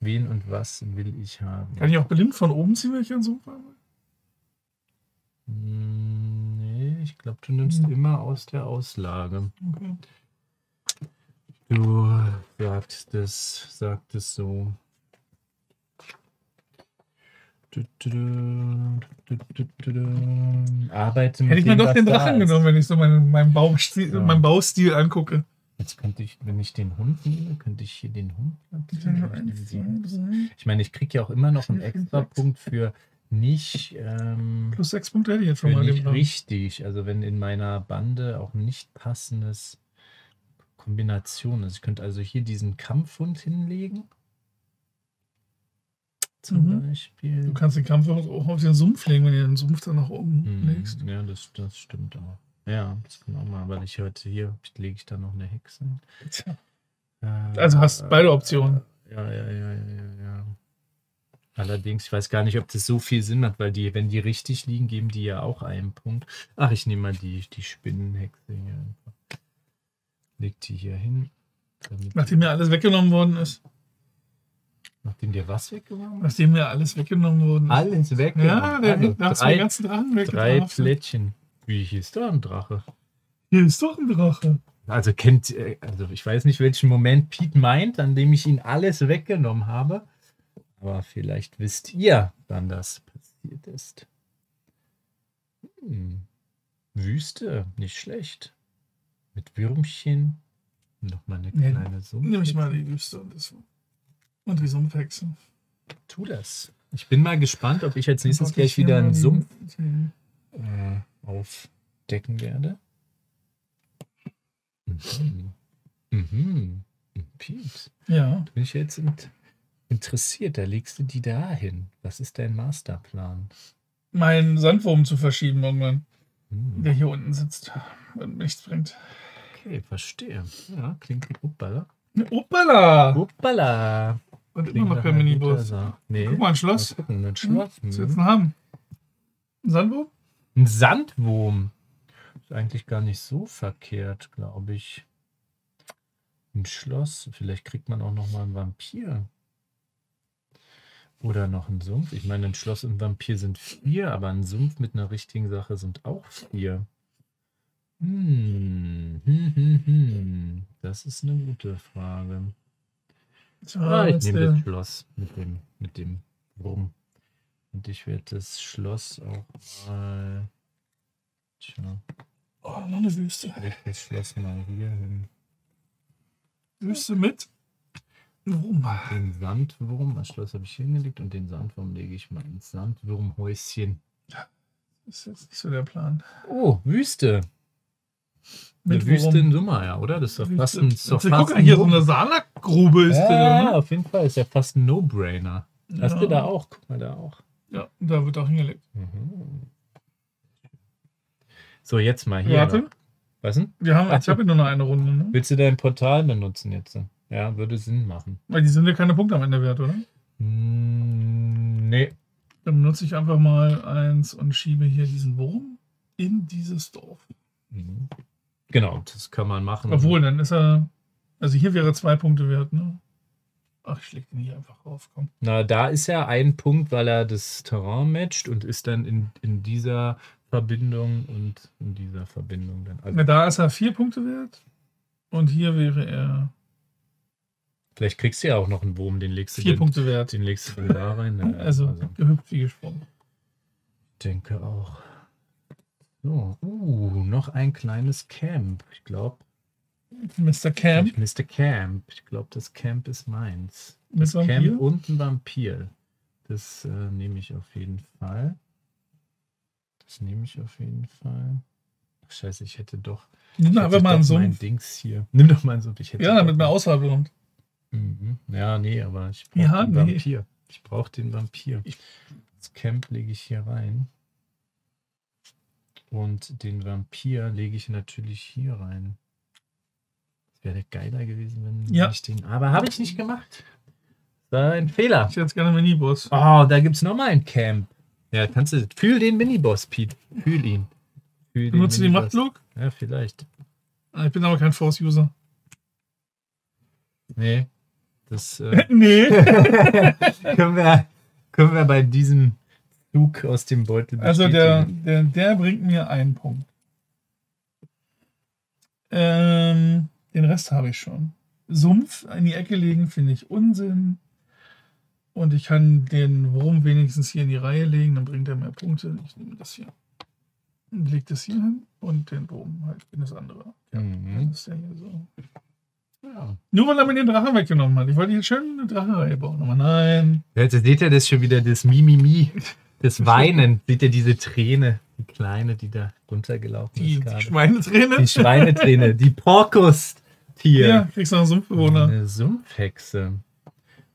Wen und was will ich haben? Kann ich auch blind von oben ziehen, wenn ich einen Sumpf habe? Hm, Nee, ich glaube, du nimmst Hm. immer aus der Auslage. Okay. Du sagst es, sagt es so. Du, du, du. Arbeite mit Hätte ich mir doch den Drachen genommen, wenn ich so meinen, meinen, Baumstil, Ja. meinen Baustil angucke. Jetzt könnte ich, wenn ich den Hund nehme, könnte ich hier den Hund platzieren. Ich meine, ich kriege ja auch immer noch einen extra. Punkt für nicht, ähm, sechs Punkte hätte ich jetzt schon mal nicht richtig. Also wenn in meiner Bande auch nicht passendes Kombination. Also ich könnte also hier diesen Kampfhund hinlegen. Zum Mhm. Beispiel. Du kannst den Kampf auch auf den Sumpf legen, wenn du den Sumpf dann nach oben Hm, legst. Ja, das, das stimmt auch. Ja, das kann auch mal, weil ich heute hier lege ich da noch eine Hexe. Äh, Also hast beide Optionen. Ja, ja, ja, ja, ja, ja. Allerdings, ich weiß gar nicht, ob das so viel Sinn macht, weil die, wenn die richtig liegen, geben die ja auch einen Punkt. Ach, ich nehme mal die, die Spinnenhexe hier einfach. Leg die hier hin. Nachdem mir alles weggenommen worden ist. nachdem dir was weggenommen ist? Nachdem mir alles weggenommen worden ist. Alles weg. Ja, der, also, hast du drei, den ganzen Drachen drei weggebracht. Plättchen. Wie hieß da ein Drache? Hier ist doch ein Drache. Also kennt, äh, also ich weiß nicht, welchen Moment Pete meint, an dem ich ihn alles weggenommen habe. Aber vielleicht wisst ihr, wann das passiert ist. Hm. Wüste, nicht schlecht. Mit Würmchen. Nochmal eine Nee, kleine Summe. Nehme ich mal die Wüste und, das, und die Sumpfhexe. Tu das. Ich bin mal gespannt, ob ich als nächstes gleich wieder mal einen Sumpf äh, aufdecken werde. Mhm. Mhm. Pete. Ja, bin ich jetzt int interessiert. Da legst du die da hin. Was ist dein Masterplan? meinen Sandwurm zu verschieben irgendwann, Hm, der hier unten sitzt und nichts bringt. Okay, verstehe. Ja, klingt wie Uppala. Uppala! Uppala. Und immer Klingt noch nach kein Minibus. Sache. Nee. Guck mal, ein Schloss. Mal gucken, ein Hm, Schloss. Was willst du noch haben? Ein Sandwurm? Ein Sandwurm. Ist eigentlich gar nicht so verkehrt, glaube ich. Ein Schloss. Vielleicht kriegt man auch noch mal einen Vampir. Oder noch einen Sumpf. Ich meine, ein Schloss und ein Vampir sind vier, aber ein Sumpf mit einer richtigen Sache sind auch vier. Hm, hm, hm, hm. Das ist eine gute Frage. Ah, ich nehme der- das Schloss mit dem, mit dem Wurm. Und ich werde das Schloss auch mal. Tja, oh, noch eine Wüste. leg das Schloss mal hier hin. Wüste mit. Warum? Den Sandwurm, das Schloss habe ich hingelegt und den Sandwurm lege ich mal ins Sandwurmhäuschen. Das ist jetzt nicht so der Plan. Oh, Wüste. Mit Eine Wüste Wurm. in Summe, ja, oder? Das ist doch fast ein, ist doch Also, fast guck, ein hier so eine Salakgrube ist ja, drin. Ne? auf jeden Fall ist ja fast ein No-Brainer. Hast Ja. du da auch? Guck mal da auch. Ja, da wird auch hingelegt. Mhm. So, jetzt mal hier. Warte. Was denn? wir haben, Ach ich habe ja nur noch eine Runde. Ne? Willst du dein Portal benutzen jetzt? Ja, würde Sinn machen. Weil die sind ja keine Punkte am Ende wert, oder? Hm, nee. Dann benutze ich einfach mal eins und schiebe hier diesen Wurm in dieses Dorf. Mhm. Genau, das kann man machen. Obwohl, dann ist er. Also hier wäre zwei Punkte wert, ne? Ach, ich leg den hier einfach rauf, komm. Na, da ist ja ein Punkt, weil er das Terrain matcht und ist dann in, in dieser Verbindung und in dieser Verbindung dann. Also Na, da ist er vier Punkte wert. Und hier wäre er vielleicht kriegst du ja auch noch einen Wurm, den legst du vier dann, Punkte wert. Den legst du da rein. Ja, Also gehüpft wie gesprungen. ich denke auch. So, uh, noch ein kleines Camp. Ich glaube, Mr. Camp Mr. Camp. Ich glaube, das Camp ist meins. Das. Camp und ein Vampir. Das äh, nehme ich auf jeden Fall. Das nehme ich auf jeden Fall. Ach, scheiße, ich hätte doch. Nimm doch einfach mal einen doch mein Sumpf. Dings hier. Nimm doch mal einen Sumpf. Ich hätte Ja, damit man Auswahl bekommt. Mhm. Ja, nee, aber ich brauche Ja, den nee. Vampir. Ich brauche den Vampir. Das Camp lege ich hier rein. Und den Vampir lege ich natürlich hier rein. Das wäre geiler gewesen, wenn Ja. ich den. Aber habe ich nicht gemacht. Das war ein Fehler. Ich hätte jetzt gerne einen Miniboss. Oh, da gibt es nochmal ein Camp. Ja, kannst du. Fühl den Miniboss, Pete. Fühl ihn. Fühl den die Miniboss. Machtlook? Ja, vielleicht. Ah, Ich bin aber kein Force-User. Nee. Das äh, nee. können, wir, können wir bei diesem Zug aus dem Beutel Also der, bestätigen. der, der bringt mir einen Punkt. Ähm, den Rest habe ich schon. Sumpf in die Ecke legen finde ich Unsinn. Und ich kann den Wurm wenigstens hier in die Reihe legen, dann bringt er mehr Punkte. Ich nehme das hier. Und leg das hier hin und den Wurm halt in das andere. Ja, Mhm. das ist ja hier so. Ja. Nur weil er mir den Drachen weggenommen hat. Ich wollte hier schön eine Drachenreihe bauen. Aber nein. Jetzt seht ihr das schon wieder, das Mimimi, das Weinen. seht ihr diese Träne, die kleine, die da runtergelaufen Die, ist die gerade. Schweineträne. Die Schweineträne, die Porkus-Tier. Ja, kriegst du noch einen Sumpfbewohner. Eine Sumpfhexe.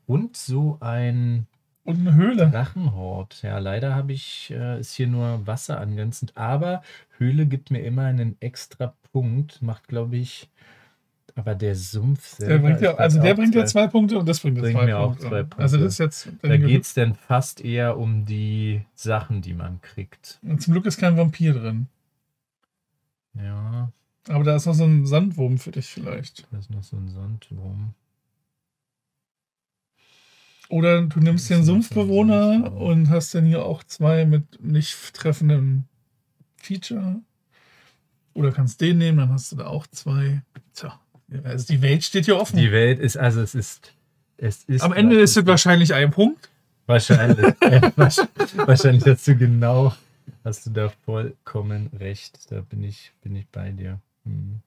Und so ein Und eine Höhle. Drachenhort. Ja, leider habe ich, äh, ist hier nur Wasser angrenzend, aber Höhle gibt mir immer einen extra Punkt. Macht, glaube ich, aber der Sumpf Der selber bringt ja, ist also halt der bringt ja zwei- Punkte und das bringt ja Bringt zwei mir auch Punkte. zwei Punkte. Also das ist jetzt. Da geht es dann fast eher um die Sachen, die man kriegt. Und zum Glück ist kein Vampir drin. Ja, Aber da ist noch so ein Sandwurm für dich vielleicht. da ist noch so ein Sandwurm. Oder du nimmst den Sumpfbewohner Sandwurm. und hast dann hier auch zwei mit nicht treffendem Feature. Oder kannst den nehmen, dann hast du da auch zwei. Tja, also die Welt steht hier offen. Die Welt ist, also es ist, es ist. Am Ende ist es wahrscheinlich ein Punkt. Wahrscheinlich. äh, wahrsch- wahrscheinlich hast du genau, hast du da vollkommen recht. Da bin ich, bin ich bei dir. Hm.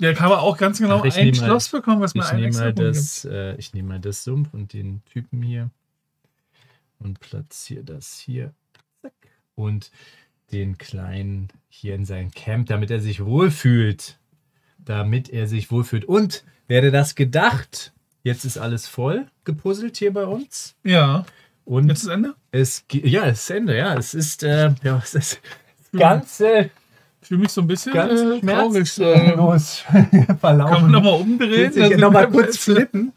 Der kann aber auch ganz genau Ach, ich ein nehme mal- Schloss bekommen, was mir Ich nehme mal das, äh, ich nehme mal das Sumpf und den Typen hier und platziere das hier. Und den kleinen hier in sein Camp, damit er sich wohlfühlt. Damit er sich wohlfühlt. Und werde das gedacht? Jetzt ist alles voll gepuzzelt hier bei uns. Ja, Und jetzt ist Ende. es ja, es ist Ende, ja. Es ist, äh, ja, es ist das ganze, Ich fühle mich so ein bisschen ganz äh, traurig. Äh, schmerzlos kann verlaufen. man nochmal umdrehen? Da nochmal kurz flippen,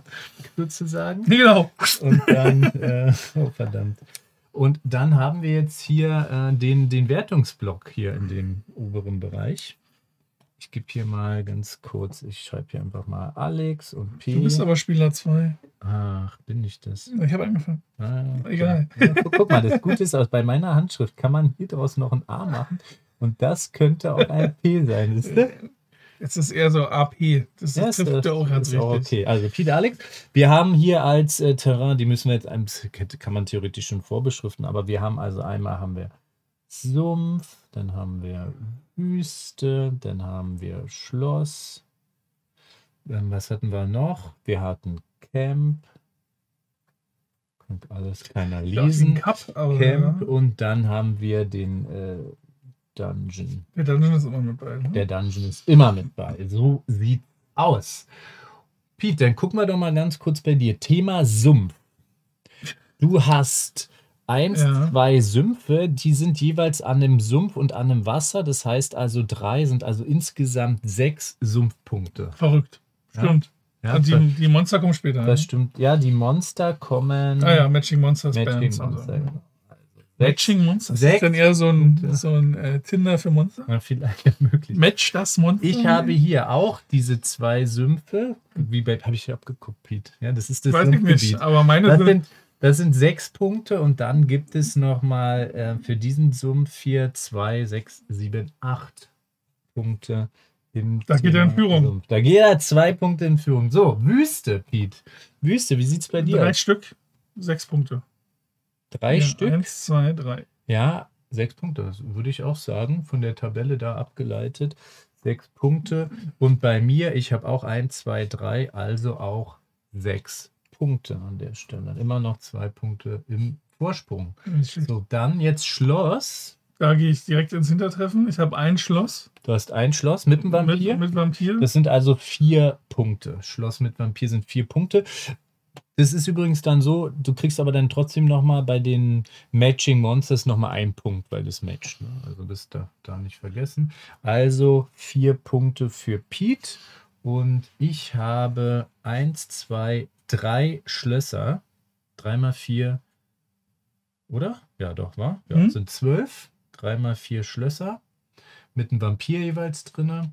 sozusagen. Nee, genau. Und dann, äh, oh verdammt. Und dann haben wir jetzt hier äh, den, den Wertungsblock hier in dem oberen Bereich. Ich gebe hier mal ganz kurz, ich schreibe hier einfach mal Alex und P. Du bist aber Spieler 2. Ach, bin ich das? Ich habe angefangen. Ah, okay. Egal. Ja, guck, mal, das Gute ist, aus- bei meiner Handschrift kann man hier draus noch ein A machen. Und das könnte auch ein P sein, wisst ihr? Jetzt ist eher so AP. Das Ja, trifft ist, ja auch ganz ist auch richtig. okay. Also Peter Alex, wir haben hier als äh, Terrain, die müssen wir jetzt, ein kann man theoretisch schon vorbeschriften, aber wir haben also einmal haben wir Sumpf, dann haben wir Wüste, dann haben wir Schloss. Ähm, was hatten wir noch? Wir hatten Camp. Konnte alles keiner lesen. Cup, Camp ja. und dann haben wir den äh, Dungeon. der Dungeon ist immer mit bei. Ne? Der Dungeon ist immer mit bei. So sieht aus. Pete, dann gucken wir doch mal ganz kurz bei dir. Thema Sumpf. Du hast eins, Ja. zwei Sümpfe, die sind jeweils an einem Sumpf und an einem Wasser. Das heißt also drei sind also insgesamt sechs Sumpfpunkte. Verrückt. Stimmt. Ja, Und die, die Monster kommen später. das ne? stimmt. Ja, die Monster kommen. Ah ja, Matching Monsters Matching Bands. Monster. Also. genau. Also sechs. Matching Monsters. Sechs ist dann eher so ein, Punkte. so ein äh, Tinder für Monster. Ja, vielleicht ja, möglich. Match das Monster. Ich habe hier auch diese zwei Sümpfe. Wie bei habe ich abgeguckt, Pete? Ja, das ist das Weiß ich nicht, aber meine Das sind, sind, das sind sechs Punkte und dann gibt es nochmal äh, für diesen Sumpf 4, 2, 6, 7, 8 Punkte. Im Da geht er in Führung. Sumpf. Da geht er zwei Punkte in Führung. So, Wüste, Pete. Wüste, wie sieht es bei dir drei aus? Stück, sechs Punkte. Drei ja, Stück? Eins, zwei, drei. Ja, sechs Punkte, das würde ich auch sagen. Von der Tabelle da abgeleitet. Sechs Punkte. Und bei mir, ich habe auch eins, zwei, drei, also auch sechs Punkte an der Stelle. Immer noch zwei Punkte im Vorsprung. So, dann jetzt Schloss. Da gehe ich direkt ins Hintertreffen. Ich habe ein Schloss Du hast ein Schloss mit einem Vampir. Mit, mit Vampir. Das sind also vier Punkte. Schloss mit Vampir sind vier Punkte. Das ist übrigens dann so, du kriegst aber dann trotzdem nochmal bei den Matching Monsters nochmal einen Punkt, weil das matcht. Ne? Also das da, da nicht vergessen. Also vier Punkte für Pete. Und ich habe eins, zwei, drei Schlösser. Dreimal vier. Oder? Ja, doch, war. Ja, Mhm. sind zwölf. Dreimal vier Schlösser. Mit einem Vampir jeweils drinne.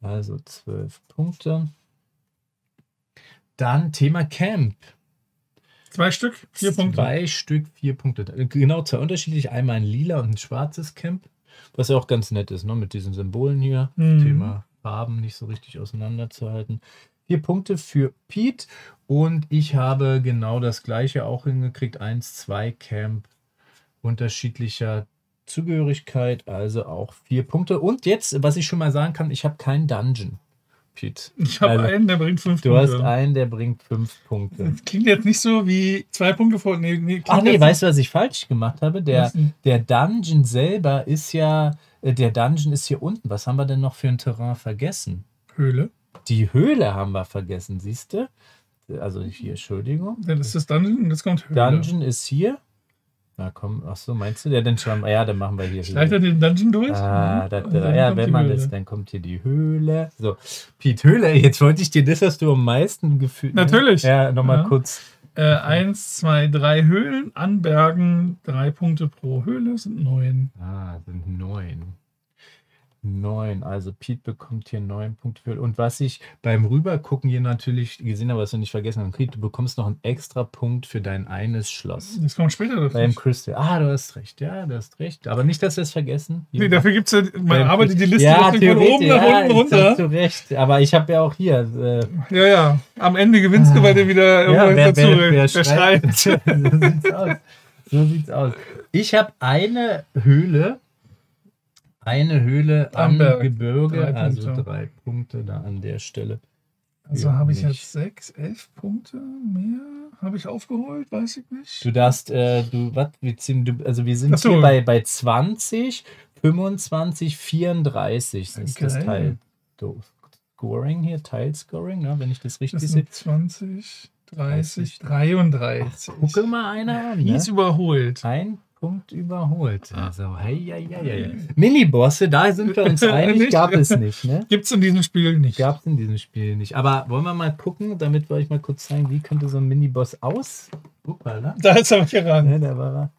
Also zwölf Punkte. Dann Thema Camp. zwei Stück, vier Punkte. Zwei Stück, vier Punkte. Genau, zwei unterschiedliche. Einmal ein lila und ein schwarzes Camp. Was ja auch ganz nett ist, ne? mit diesen Symbolen hier. Mhm. Thema Farben nicht so richtig auseinanderzuhalten. Vier Punkte für Pete. Und ich habe genau das gleiche auch hingekriegt. Eins, zwei Camp unterschiedlicher Zugehörigkeit. Also auch vier Punkte. Und jetzt, was ich schon mal sagen kann, ich habe keinen Dungeon. Pete. Ich habe Also, einen, der bringt fünf Du Punkte. hast einen, der bringt fünf Punkte. Das klingt jetzt nicht so wie zwei Punkte vor. Nee, nee, Ach nee, weißt du, was ich falsch gemacht habe? Der, der Dungeon selber ist ja, äh, der Dungeon ist hier unten. Was haben wir denn noch für ein Terrain vergessen? Höhle. Die Höhle haben wir vergessen, siehst du? Also hier, Entschuldigung. Ja, das ist das Dungeon und jetzt kommt Höhle. Dungeon ist hier. Na komm, ach so, meinst du? Ja, dann schauen ja, dann machen wir hier. Schleicht er den Dungeon durch? Ah, Mhm. da, da, ja, wenn man Höhle. das, dann kommt hier die Höhle. So, Piet Höhle, jetzt wollte ich dir das, was du am meisten gefühlt Natürlich. Ja, nochmal Ja. kurz. Äh, eins, zwei, drei Höhlen an Bergen. Drei Punkte pro Höhle sind neun. Ah, sind neun. Neun. Also Pete bekommt hier neun Punkte für. Und was ich beim Rübergucken hier natürlich gesehen habe, was du nicht vergessen Pete, du bekommst noch einen extra Punkt für dein eines Schloss. Das kommt später dazu. Beim Crystal. Ah, du hast recht. Ja, du hast recht. Aber nicht, dass wir es vergessen. Nee, dafür gibt es ja, man arbeitet die Liste ja, von oben nach ja, unten runter. Hast du recht. Aber ich habe ja auch hier. Äh, Ja, ja. Am Ende gewinnst du, weil du wieder ja, irgendwas wer, dazu wer, wer wer schreibt. so sieht's aus. So sieht's aus. Ich habe eine Höhle. Eine Höhle Am am. Gebirge, Drei also Punkte. drei Punkte da an der Stelle. Also habe ich jetzt sechs, elf Punkte mehr? Habe ich aufgeholt? Weiß ich nicht. Du darfst, äh, du, was, wir du, also wir sind Ach so. hier bei, bei 20, 25, 34 ist das Geil. Teil. Scoring hier, Teilscoring, ne, wenn ich das richtig Das sehe. sind 20, 30, 33. Gucke mal einer an. Ne? ist überholt. Ein Punkt überholt. Also, hey, ja, ja, ja, ja. Minibosse, da sind wir uns einig, Nicht? gab es nicht, ne? Gibt es in diesem Spiel nicht. Gab es in diesem Spiel nicht. Aber wollen wir mal gucken, damit wir euch mal kurz zeigen, wie könnte so ein Miniboss aus? Uppala. Da ist er hier ran. Ja, da war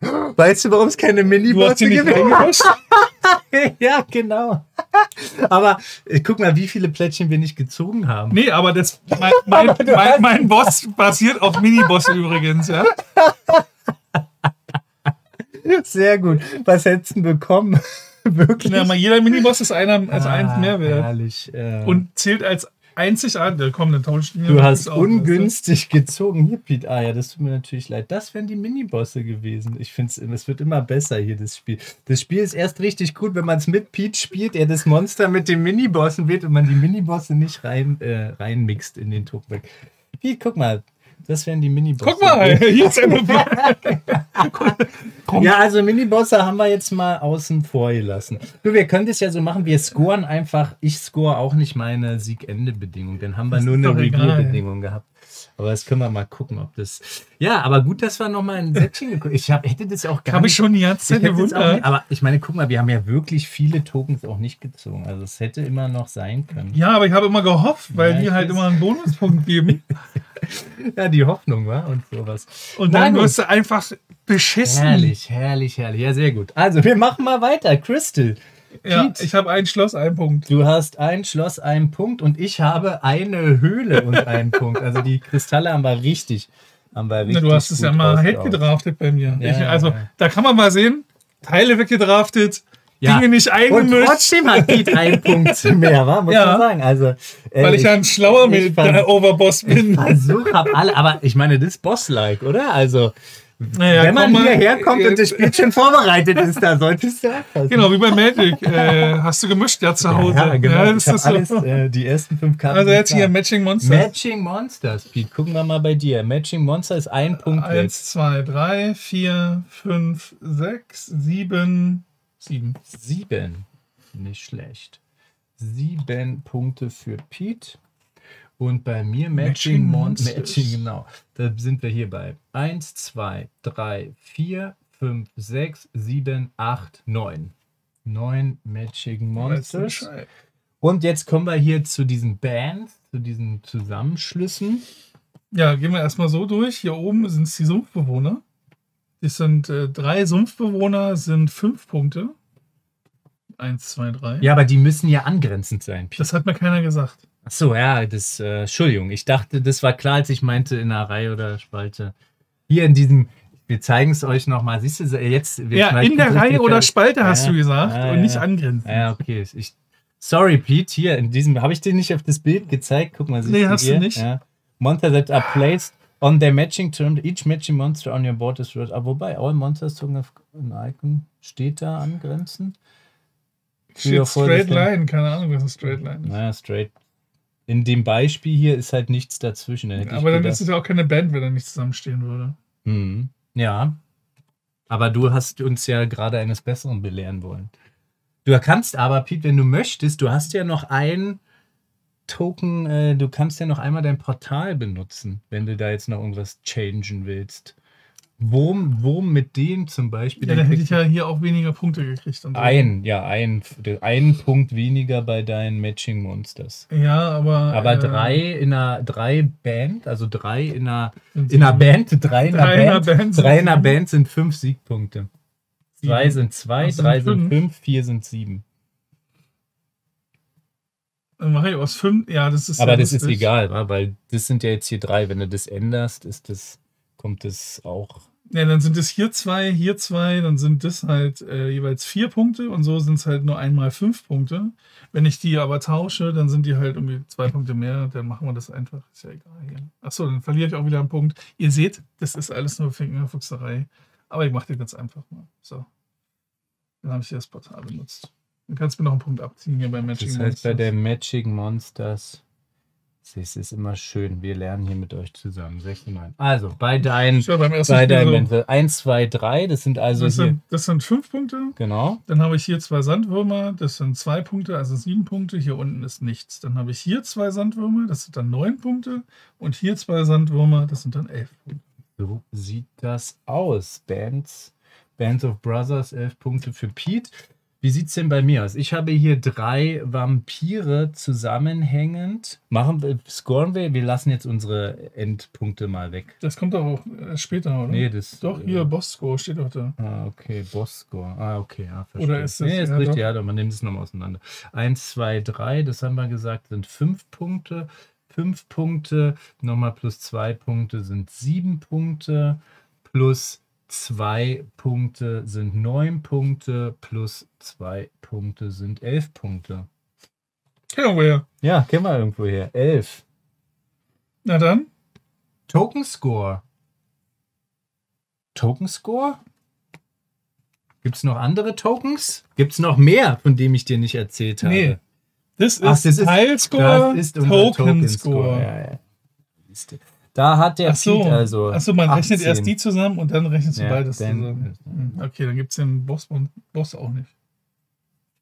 er. Weißt du, warum es keine Minibosse gibt? ja, genau. Aber äh, guck mal, wie viele Plättchen wir nicht gezogen haben. Nee, aber das, mein, mein, mein, mein Boss basiert auf Miniboss übrigens, ja. Sehr gut. Was hättest du bekommen? Wirklich? Ja, mal jeder Miniboss ist einer als Ah, eins mehr wert. Herrlich. Äh, Und zählt als einzigartig. Komm, dann tauschen du hast aus, ungünstig gezogen. Hier, Pete. Ah ja, das tut mir natürlich leid. Das wären die Minibosse gewesen. Ich finde es wird immer besser hier, das Spiel. Das Spiel ist erst richtig gut, wenn man es mit Pete spielt, er das Monster mit den Minibossen wird und man die Minibosse nicht rein, äh, reinmixt in den Token. Pete, guck mal. Das wären die Minibosse. Guck mal, hier ist ein Komm. Ja, also Minibosse haben wir jetzt mal außen vor gelassen. Du, wir können das ja so machen, wir scoren einfach, ich score auch nicht meine Sieg-Ende-Bedingung, dann haben wir Das nur eine. Regier-Bedingung gehabt. Aber das können wir mal gucken, ob das. Ja, aber gut, dass wir nochmal ein Säckchen geguckt Ich hab, hätte das auch gar Habe ich schon die ganze Zeit ich hätte das auch gewundert. aber ich meine, guck mal, wir haben ja wirklich viele Tokens auch nicht gezogen. Also es hätte immer noch sein können. Ja, aber ich habe immer gehofft, weil Ja, die halt immer einen Bonuspunkt geben. Ja, die Hoffnung war und sowas. Und Na dann wirst du einfach beschissen. Herrlich, herrlich, herrlich. Ja, sehr gut. Also, wir machen mal weiter. Crystal. Ja, Pete. ich habe ein Schloss, ein Punkt. Du hast ein Schloss, einen Punkt und ich habe eine Höhle und einen Punkt. Also die Kristalle haben wir richtig. Haben wir Na, richtig du hast es ja mal rausgehauen. gedraftet bei mir. Ja, ich, also, ja. da kann man mal sehen, Teile weggedraftet, Ja. Dinge nicht Und eingemischt, trotzdem hat Pete einen Punkt mehr, wa? muss Ja. man sagen. Also, äh, weil ich ja ein schlauer ich fand- der Overboss bin. Versuch hab alle, aber ich meine, das ist Boss-like, oder? Also, Naja, wenn man hierher kommt und das äh, Spiel schon vorbereitet ist, da solltest du aufpassen. Genau, wie bei Magic. äh, hast du gemischt ja zu Hause. Ja, genau. Ja, das ist so. alles, äh, die ersten fünf Karten. also jetzt hier. Matching Monsters. Matching Monsters, Pete. Gucken wir mal bei dir. Matching Monster ist ein Punkt weg. Eins, zwei, drei, vier, fünf, sechs, sieben, sieben. Sieben. Nicht schlecht. Sieben Punkte für Pete. Und bei mir Matching Matching Monsters. Matching, genau. Da sind wir hier bei 1, 2, 3, 4, 5, 6, 7, 8, 9. 9 Matching Monsters. Und jetzt kommen wir hier zu diesen Bands, zu diesen Zusammenschlüssen. Ja, gehen wir erstmal so durch. Hier oben sind es die Sumpfbewohner. Das sind äh, drei Sumpfbewohner, sind fünf Punkte. Eins, zwei, drei. Ja, aber die müssen ja angrenzend sein. Pete. Das hat mir keiner gesagt. Ach so, ja, das, äh, Entschuldigung. Ich dachte, das war klar, als ich meinte in einer Reihe oder Spalte. Hier in diesem, wir zeigen es euch nochmal. Siehst du, jetzt. wir Ja, in der Reihe oder. Spalte hast Ja, du gesagt ja, und nicht ja. angrenzend. Ja, okay. Ich, sorry, Pete, hier in diesem, habe ich dir nicht auf das Bild gezeigt? Guck mal, siehst Nee, du hast du hier? nicht. Ja. Monster that are placed on their matching term. Each matching monster on your board is red. Ah, wobei, all monsters token an icon steht da angrenzend. Voll Straight Line, keine Ahnung, was ein Straight Line ist. Naja, straight. In dem Beispiel hier ist halt nichts dazwischen. Dann Aber dann ist es ja auch keine Band, wenn er nicht zusammenstehen würde. Mhm. Ja. Aber du hast uns ja gerade eines Besseren belehren wollen. Du kannst aber, Pete, wenn du möchtest, du hast ja noch ein Token, äh, du kannst ja noch einmal dein Portal benutzen, wenn du da jetzt noch irgendwas changen willst. Wurm, Wurm mit dem zum Beispiel. Ja, dann hätte ich ja hier auch weniger Punkte gekriegt. Und ein, ja, ein, einen Punkt weniger bei deinen Matching Monsters. Ja, aber. Aber äh, drei in einer drei Band, also drei in einer in einer. Band, drei in einer Band, Band drei in einer. Band sind fünf Siegpunkte. Zwei Sieben. sind zwei, Das sind drei sind fünf. fünf, vier sind sieben. Dann mache ich aus fünf. Ja, das ist. Aber ja das ist lustig. egal, wa? weil das sind ja jetzt hier drei. Wenn du das änderst, ist das, kommt das auch. Ja, dann sind es hier zwei, hier zwei, dann sind das halt äh, jeweils vier Punkte und so sind es halt nur einmal fünf Punkte. Wenn ich die aber tausche, dann sind die halt irgendwie zwei Punkte mehr, dann machen wir das einfach. Ist ja egal hier. Achso, dann verliere ich auch wieder einen Punkt. Ihr seht, das ist alles nur Fingerfuchserei. Aber ich mache den jetzt einfach mal. So. Dann habe ich hier das Portal benutzt. Dann kannst du mir noch einen Punkt abziehen hier beim Matching. Das heißt, bei Monsters. der Matching Monsters, es ist immer schön. Wir lernen hier mit euch zusammen. 6 und 9. Also, bei deinen, Ja, bei Spiel deinen so. 1, 2, 3, das sind also das, hier. sind, das sind fünf Punkte. Genau. Dann habe ich hier zwei Sandwürmer, das sind zwei Punkte, also sieben Punkte. Hier unten ist nichts. Dann habe ich hier zwei Sandwürmer, das sind dann neun Punkte. Und hier zwei Sandwürmer, das sind dann elf Punkte. So sieht das aus. Bands, Bands of Brothers, 11 Punkte für Pete. Wie sieht es denn bei mir aus? Ich habe hier drei Vampire zusammenhängend. Machen wir, scoren wir? Wir lassen jetzt unsere Endpunkte mal weg. Das kommt doch auch äh, später, oder? Nee, das. Doch, hier, Boss-Score steht doch da. Ah, okay, Boss-Score. Ah, okay, ja, verstehe. Oder ist das- Nee, ist ja, richtig, doch. ja, doch, man nimmt es nochmal auseinander. Eins, zwei, drei, das haben wir gesagt, sind fünf Punkte. Fünf Punkte, nochmal plus zwei Punkte sind sieben Punkte. Plus zwei Punkte sind neun Punkte, plus zwei Punkte sind elf Punkte. Kennen wir. Ja, kennen wir irgendwo her. Elf. Na dann. Token Score. Token Score? Gibt es noch andere Tokens? Gibt es noch mehr, von dem ich dir nicht erzählt habe? Nee. Das ist Ach, das ist- Das ist unser Token Score. Ja, ja. Da hat der Ach so, Pete also. Ach so, man rechnet 18. erst die zusammen und dann rechnest du Ja, beides dann- zusammen. Okay, dann gibt es den Boss, und Boss auch nicht.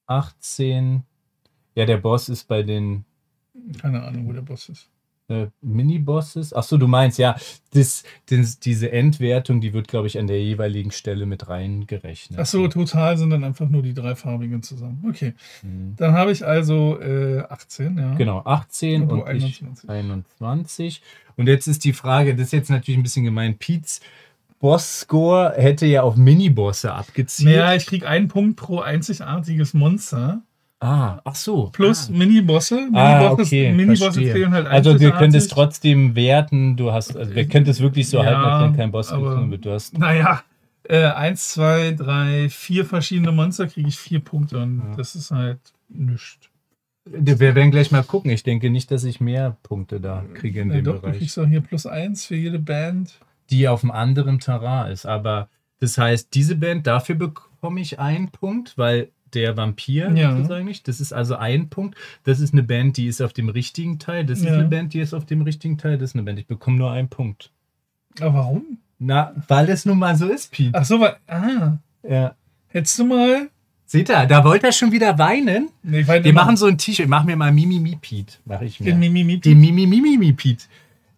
18. Ja, der Boss ist bei den Keine Ahnung, wo der Boss ist. Äh, Mini-Bosses. Achso, du meinst, ja, das, das, diese Endwertung, die wird, glaube ich, an der jeweiligen Stelle mit reingerechnet. Ach so, total sind dann einfach nur die dreifarbigen zusammen. Okay, Mhm. dann habe ich also äh, 18, ja. Genau, 18 Und und, ich 21. 21. Und jetzt ist die Frage, das ist jetzt natürlich ein bisschen gemein, Pete's Boss-Score hätte ja auf Mini-Bosse abgezielt. Naja, ich kriege einen Punkt pro einzigartiges Monster. Ah, ach so. Plus ah. Mini-Bosse. Ah, Mini-Bosse okay, Mini-Bosse zählen halt Also wir können das einzigartig. trotzdem werten. Du hast, also wir können das wirklich so Ja, halten, als wenn kein Boss gefunden wird. Du hast, Naja, äh, eins, zwei, drei, vier verschiedene Monster kriege ich vier Punkte und Ja. das ist halt nichts. wir werden gleich mal gucken. Ich denke nicht, dass ich mehr Punkte da kriege in Ja, dem doch, du Bereich, kriegst doch hier plus eins für jede Band. die auf einem anderen Terrain ist. Aber das heißt, diese Band, dafür bekomme ich einen Punkt, weil der Vampir Ja. sozusagen nicht. Das ist also ein Punkt. Das ist eine Band, die ist auf dem richtigen Teil. Das ist Ja. eine Band, die ist auf dem richtigen Teil. Das ist eine Band. Ich bekomme nur einen Punkt. Aber warum? Na, weil es nun mal so ist, Pete. Ach so, weil, ah, Ja. hättest du mal. Seht ihr, da wollte er schon wieder weinen. Nee, ich weiß Wir machen so ein T-Shirt. Mach mir mal Mimi Mi Pete. Mach ich mir. den Mimimi. Den Mimi Mimi Mi Pete.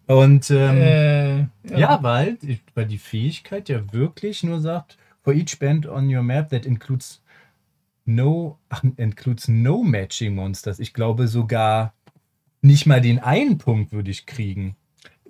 Und ähm, Äh, ja. ja, weil, weil die Fähigkeit ja wirklich nur sagt, for each band on your map that includes no, includes no matching monsters. Ich glaube sogar nicht mal den einen Punkt würde ich kriegen.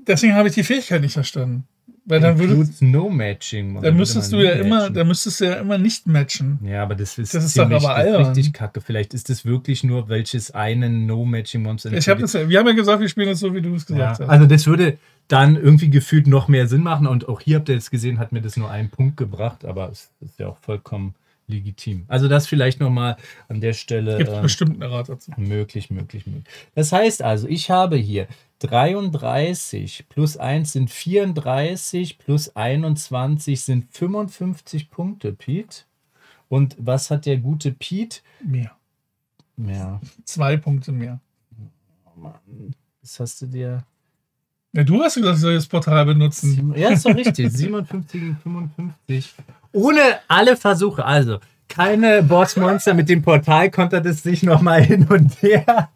Deswegen habe ich die Fähigkeit nicht verstanden. Weil dann includes no matching monsters. dann müsstest du Würde ja nie immer, matchen. dann müsstest du ja immer nicht matchen. Ja, aber das ist, Das ist doch ziemlich, aber das ist richtig kacke. Vielleicht ist es wirklich nur, welches einen No-Matching-Monster Ich habe das, ja- wir haben ja gesagt, wir spielen das so, wie du es ja, gesagt hast. Also das würde dann irgendwie gefühlt noch mehr Sinn machen. Und auch hier habt ihr jetzt gesehen, hat mir das nur einen Punkt gebracht, aber es ist ja auch vollkommen legitim. Also das vielleicht nochmal an der Stelle Gibt ähm, bestimmt eine Rat dazu. möglich, möglich, möglich. Das heißt also, ich habe hier 33 plus 1 sind 34 plus 21 sind 55 Punkte, Pete. Und was hat der gute Pete? Mehr. Ja, Zwei Punkte mehr. das hast du dir. Ja, du hast gesagt, ich soll das Portal benutzen. Ja, ist doch richtig. 57 gegen 55. Ohne alle Versuche. Also, keine Bossmonster mit dem Portal konnte das sich nochmal hin und her.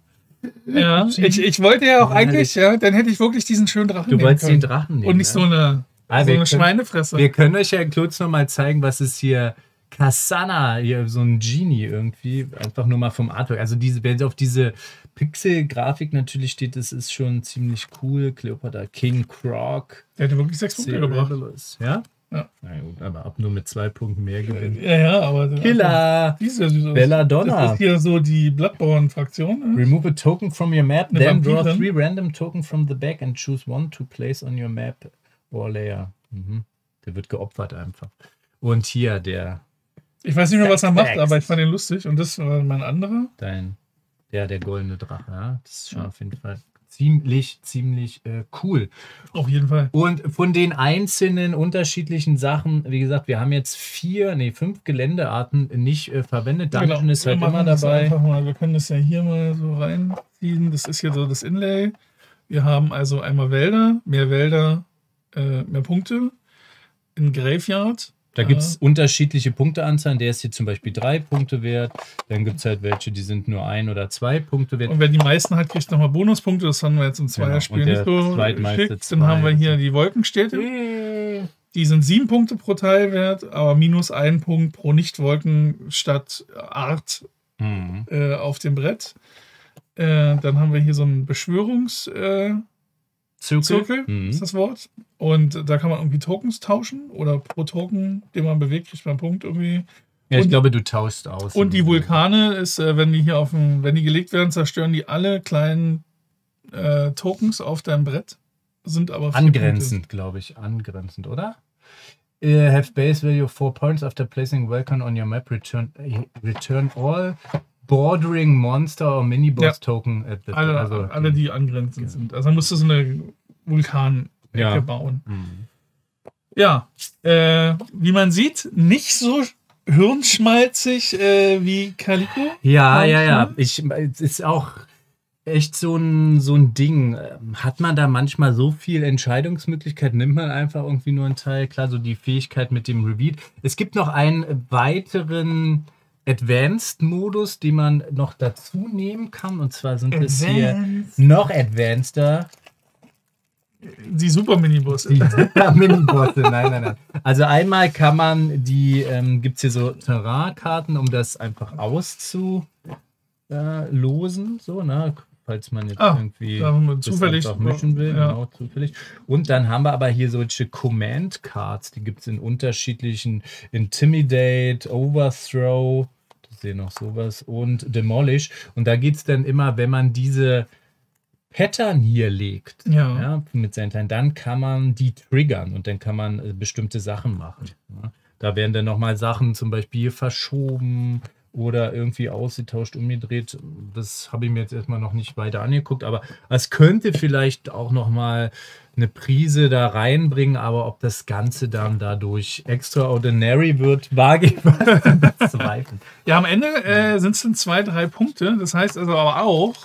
Ja, ich, ich wollte ja auch Ja, eigentlich, ja, dann hätte ich wirklich diesen schönen Drachen Du wolltest können. den Drachen nehmen. Und nicht so ne? eine, Ah, so wir eine können- Schweinefresse. Wir können euch ja kurz nochmal zeigen, was ist hier. Kasana, hier so ein Genie irgendwie. Einfach nur mal vom Artwork. Also, diese, wer auf diese Pixel-Grafik natürlich steht, das ist schon ziemlich cool. Cleopatra, King, Croc, Der hätte wirklich sechs Punkte gebracht. Ja? Ja. Na gut, aber ab nur mit zwei Punkten mehr gewinnen. Ja, ja, aber. Killer! Die ist ja. Belladonna. Das ist hier so die Bloodborne-Fraktion. Ne? Remove a token from your map, Eine then draw three random token from the back and choose one to place on your map or layer. Mhm. Der wird geopfert einfach. Und hier der, Ich weiß nicht mehr, was er macht, aber ich fand den lustig. Und das war mein anderer. dein, der, der goldene Drache. Ja? Das ist schon Ja. auf jeden Fall ziemlich, ziemlich äh, cool. Auf jeden Fall. Und von den einzelnen unterschiedlichen Sachen, wie gesagt, wir haben jetzt vier, nee, fünf Geländearten nicht äh, verwendet. Dungeon ist wir halt machen immer dabei. Mal. Wir können das ja hier mal so reinziehen. Das ist hier so das Inlay. Wir haben also einmal Wälder, mehr Wälder, äh, mehr Punkte. In Graveyard. Da gibt es unterschiedliche Punkteanzahlen. Der ist hier zum Beispiel drei Punkte wert. Dann gibt es halt welche, die sind nur ein oder zwei Punkte wert. Und wer die meisten hat, kriegt nochmal Bonuspunkte. Das haben wir jetzt im Genau. Zweierspiel Und nicht so geschickt. Dann haben wir hier die Wolkenstädte. Die sind sieben Punkte pro Teil wert, aber minus ein Punkt pro Nicht-Wolkenstadt-Art Mhm. äh, auf dem Brett. Äh, dann haben wir hier so einen Beschwörungszirkel, äh, Zirkel. Zirkel, Mhm. ist das Wort. Und da kann man irgendwie Tokens tauschen oder pro Token, den man bewegt, kriegt man einen Punkt irgendwie. Ja, ich Und- glaube, du tauschst aus. Und die Vulkane ist, äh, wenn die hier auf dem, wenn die gelegt werden, zerstören die alle kleinen äh, Tokens auf deinem Brett. Sind aber Angrenzend, glaube ich. Angrenzend, oder? uh, have base value of 4 points after placing Welcome on your map. Return, return all bordering Monster or Mini-Boss. Token at the Alle, also, alle die angrenzend sind. Also dann musst du so eine Vulkan-Ecke Ja. bauen. Mhm. Ja, äh, wie man sieht, nicht so hirnschmalzig äh, wie Calico. Ja, ja, ja. Ich, es ist auch echt so ein, so ein Ding. Ähm, Hat man da manchmal so viel Entscheidungsmöglichkeit? Nimmt man einfach irgendwie nur einen Teil? Klar, so die Fähigkeit mit dem Reveal. Es gibt noch einen weiteren Advanced-Modus, den man noch dazu nehmen kann. Und zwar sind es hier noch advanceder. Die Super Minibusse. Die super Minibosse, nein, nein, nein. Also einmal kann man die, ähm, gibt es hier so Terrainkarten, um das einfach auszulosen, äh, losen, so, ne? Falls man jetzt Ah, irgendwie da haben wir das zufällig- einfach mischen will, ja. genau, zufällig. Und dann haben wir aber hier solche Command-Cards, die gibt es in unterschiedlichen Intimidate, Overthrow, das sehen noch sowas, und Demolish. Und da geht es dann immer, wenn man diese Pattern hier legt, Ja. ja, mit seinen Teilen, dann kann man die triggern und dann kann man äh, bestimmte Sachen machen. Ja. Da werden dann nochmal Sachen zum Beispiel verschoben oder irgendwie ausgetauscht, umgedreht. Das habe ich mir jetzt erstmal noch nicht weiter angeguckt, aber es könnte vielleicht auch nochmal eine Prise da reinbringen, aber ob das Ganze dann dadurch extraordinary wird, wage ich mal zu bezweifeln. Ja, am Ende äh, sind es dann zwei, drei Punkte. Das heißt also aber auch,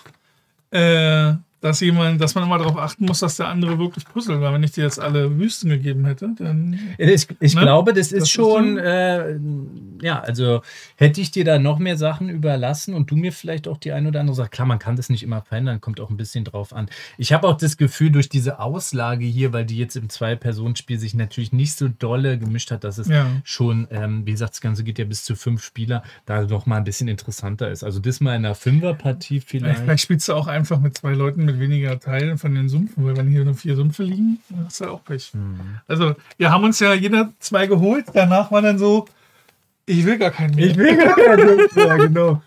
äh, dass jemand, dass man immer darauf achten muss, dass der andere wirklich puzzelt. Weil wenn ich dir jetzt alle Wüsten gegeben hätte, dann. Ich, ich Ne? glaube, das ist Das schon, äh, ja, also hätte ich dir da noch mehr Sachen überlassen und du mir vielleicht auch die ein oder andere Sache, klar, man kann das nicht immer verändern, kommt auch ein bisschen drauf an. Ich habe auch das Gefühl, durch diese Auslage hier, weil die jetzt im Zwei-Personen-Spiel sich natürlich nicht so dolle gemischt hat, dass es Ja. schon, ähm, wie gesagt, das Ganze geht ja bis zu fünf Spieler, da noch mal ein bisschen interessanter ist. Also das mal in einer Fünfer-Partie Vielleicht. vielleicht. spielst du auch einfach mit zwei Leuten mit weniger Teilen von den Sümpfen, weil wenn hier nur vier Sümpfe liegen, dann hast du ja auch Pech. Hm. Also, wir haben uns ja jeder zwei geholt. Danach war dann so, ich will gar keinen mehr. Ich will gar nicht, ja, genau.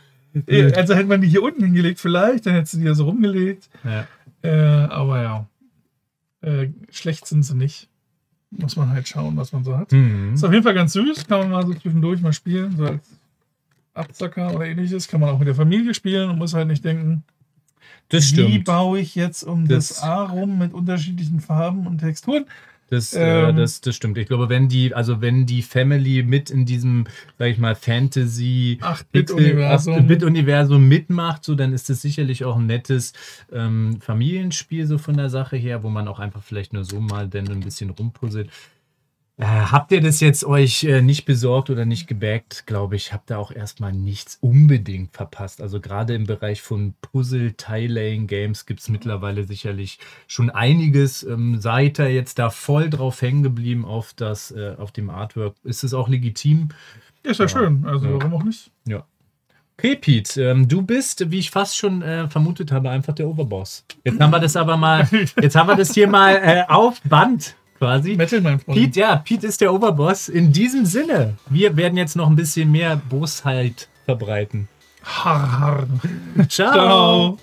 Also hätte man die hier unten hingelegt vielleicht, dann hättest du die ja so rumgelegt. Ja. Äh, aber ja, äh, schlecht sind sie nicht. Muss man halt schauen, was man so hat. Mhm. Ist auf jeden Fall ganz süß, kann man mal so zwischendurch mal spielen, so als Absacker oder ähnliches. Kann man auch mit der Familie spielen und muss halt nicht denken, Das wie stimmt. baue ich jetzt um das, Das- A rum mit unterschiedlichen Farben und Texturen. Das, äh, Ähm, das, das stimmt. Ich glaube, wenn die, also wenn die Family mit in diesem, sag ich mal, Fantasy 8-Bit-Universum. 8-Bit-Universum mitmacht, so dann ist es sicherlich auch ein nettes ähm, Familienspiel so von der Sache her, wo man auch einfach vielleicht nur so mal denn ein bisschen rumpuzzelt. Äh, habt ihr das jetzt euch äh, nicht besorgt oder nicht gebackt, glaube ich, habt ihr auch erstmal nichts unbedingt verpasst. Also gerade im Bereich von Puzzle, Tile-Laying-Games gibt es mittlerweile sicherlich schon einiges. Ähm, seid ihr jetzt da voll drauf hängen geblieben auf, das, äh, auf dem Artwork? Ist es auch legitim? Ist ja, Ja. schön, also Ja. warum auch nicht? Ja. Okay, Pete, ähm, du bist, wie ich fast schon äh, vermutet habe, einfach der Oberboss. Jetzt haben wir das aber mal, jetzt haben wir das hier mal äh, auf Band quasi. Metal, mein Freund. Pete, ja, Pete ist der Oberboss. In diesem Sinne, wir werden jetzt noch ein bisschen mehr Bosheit verbreiten. Har, har. Ciao. Ciao.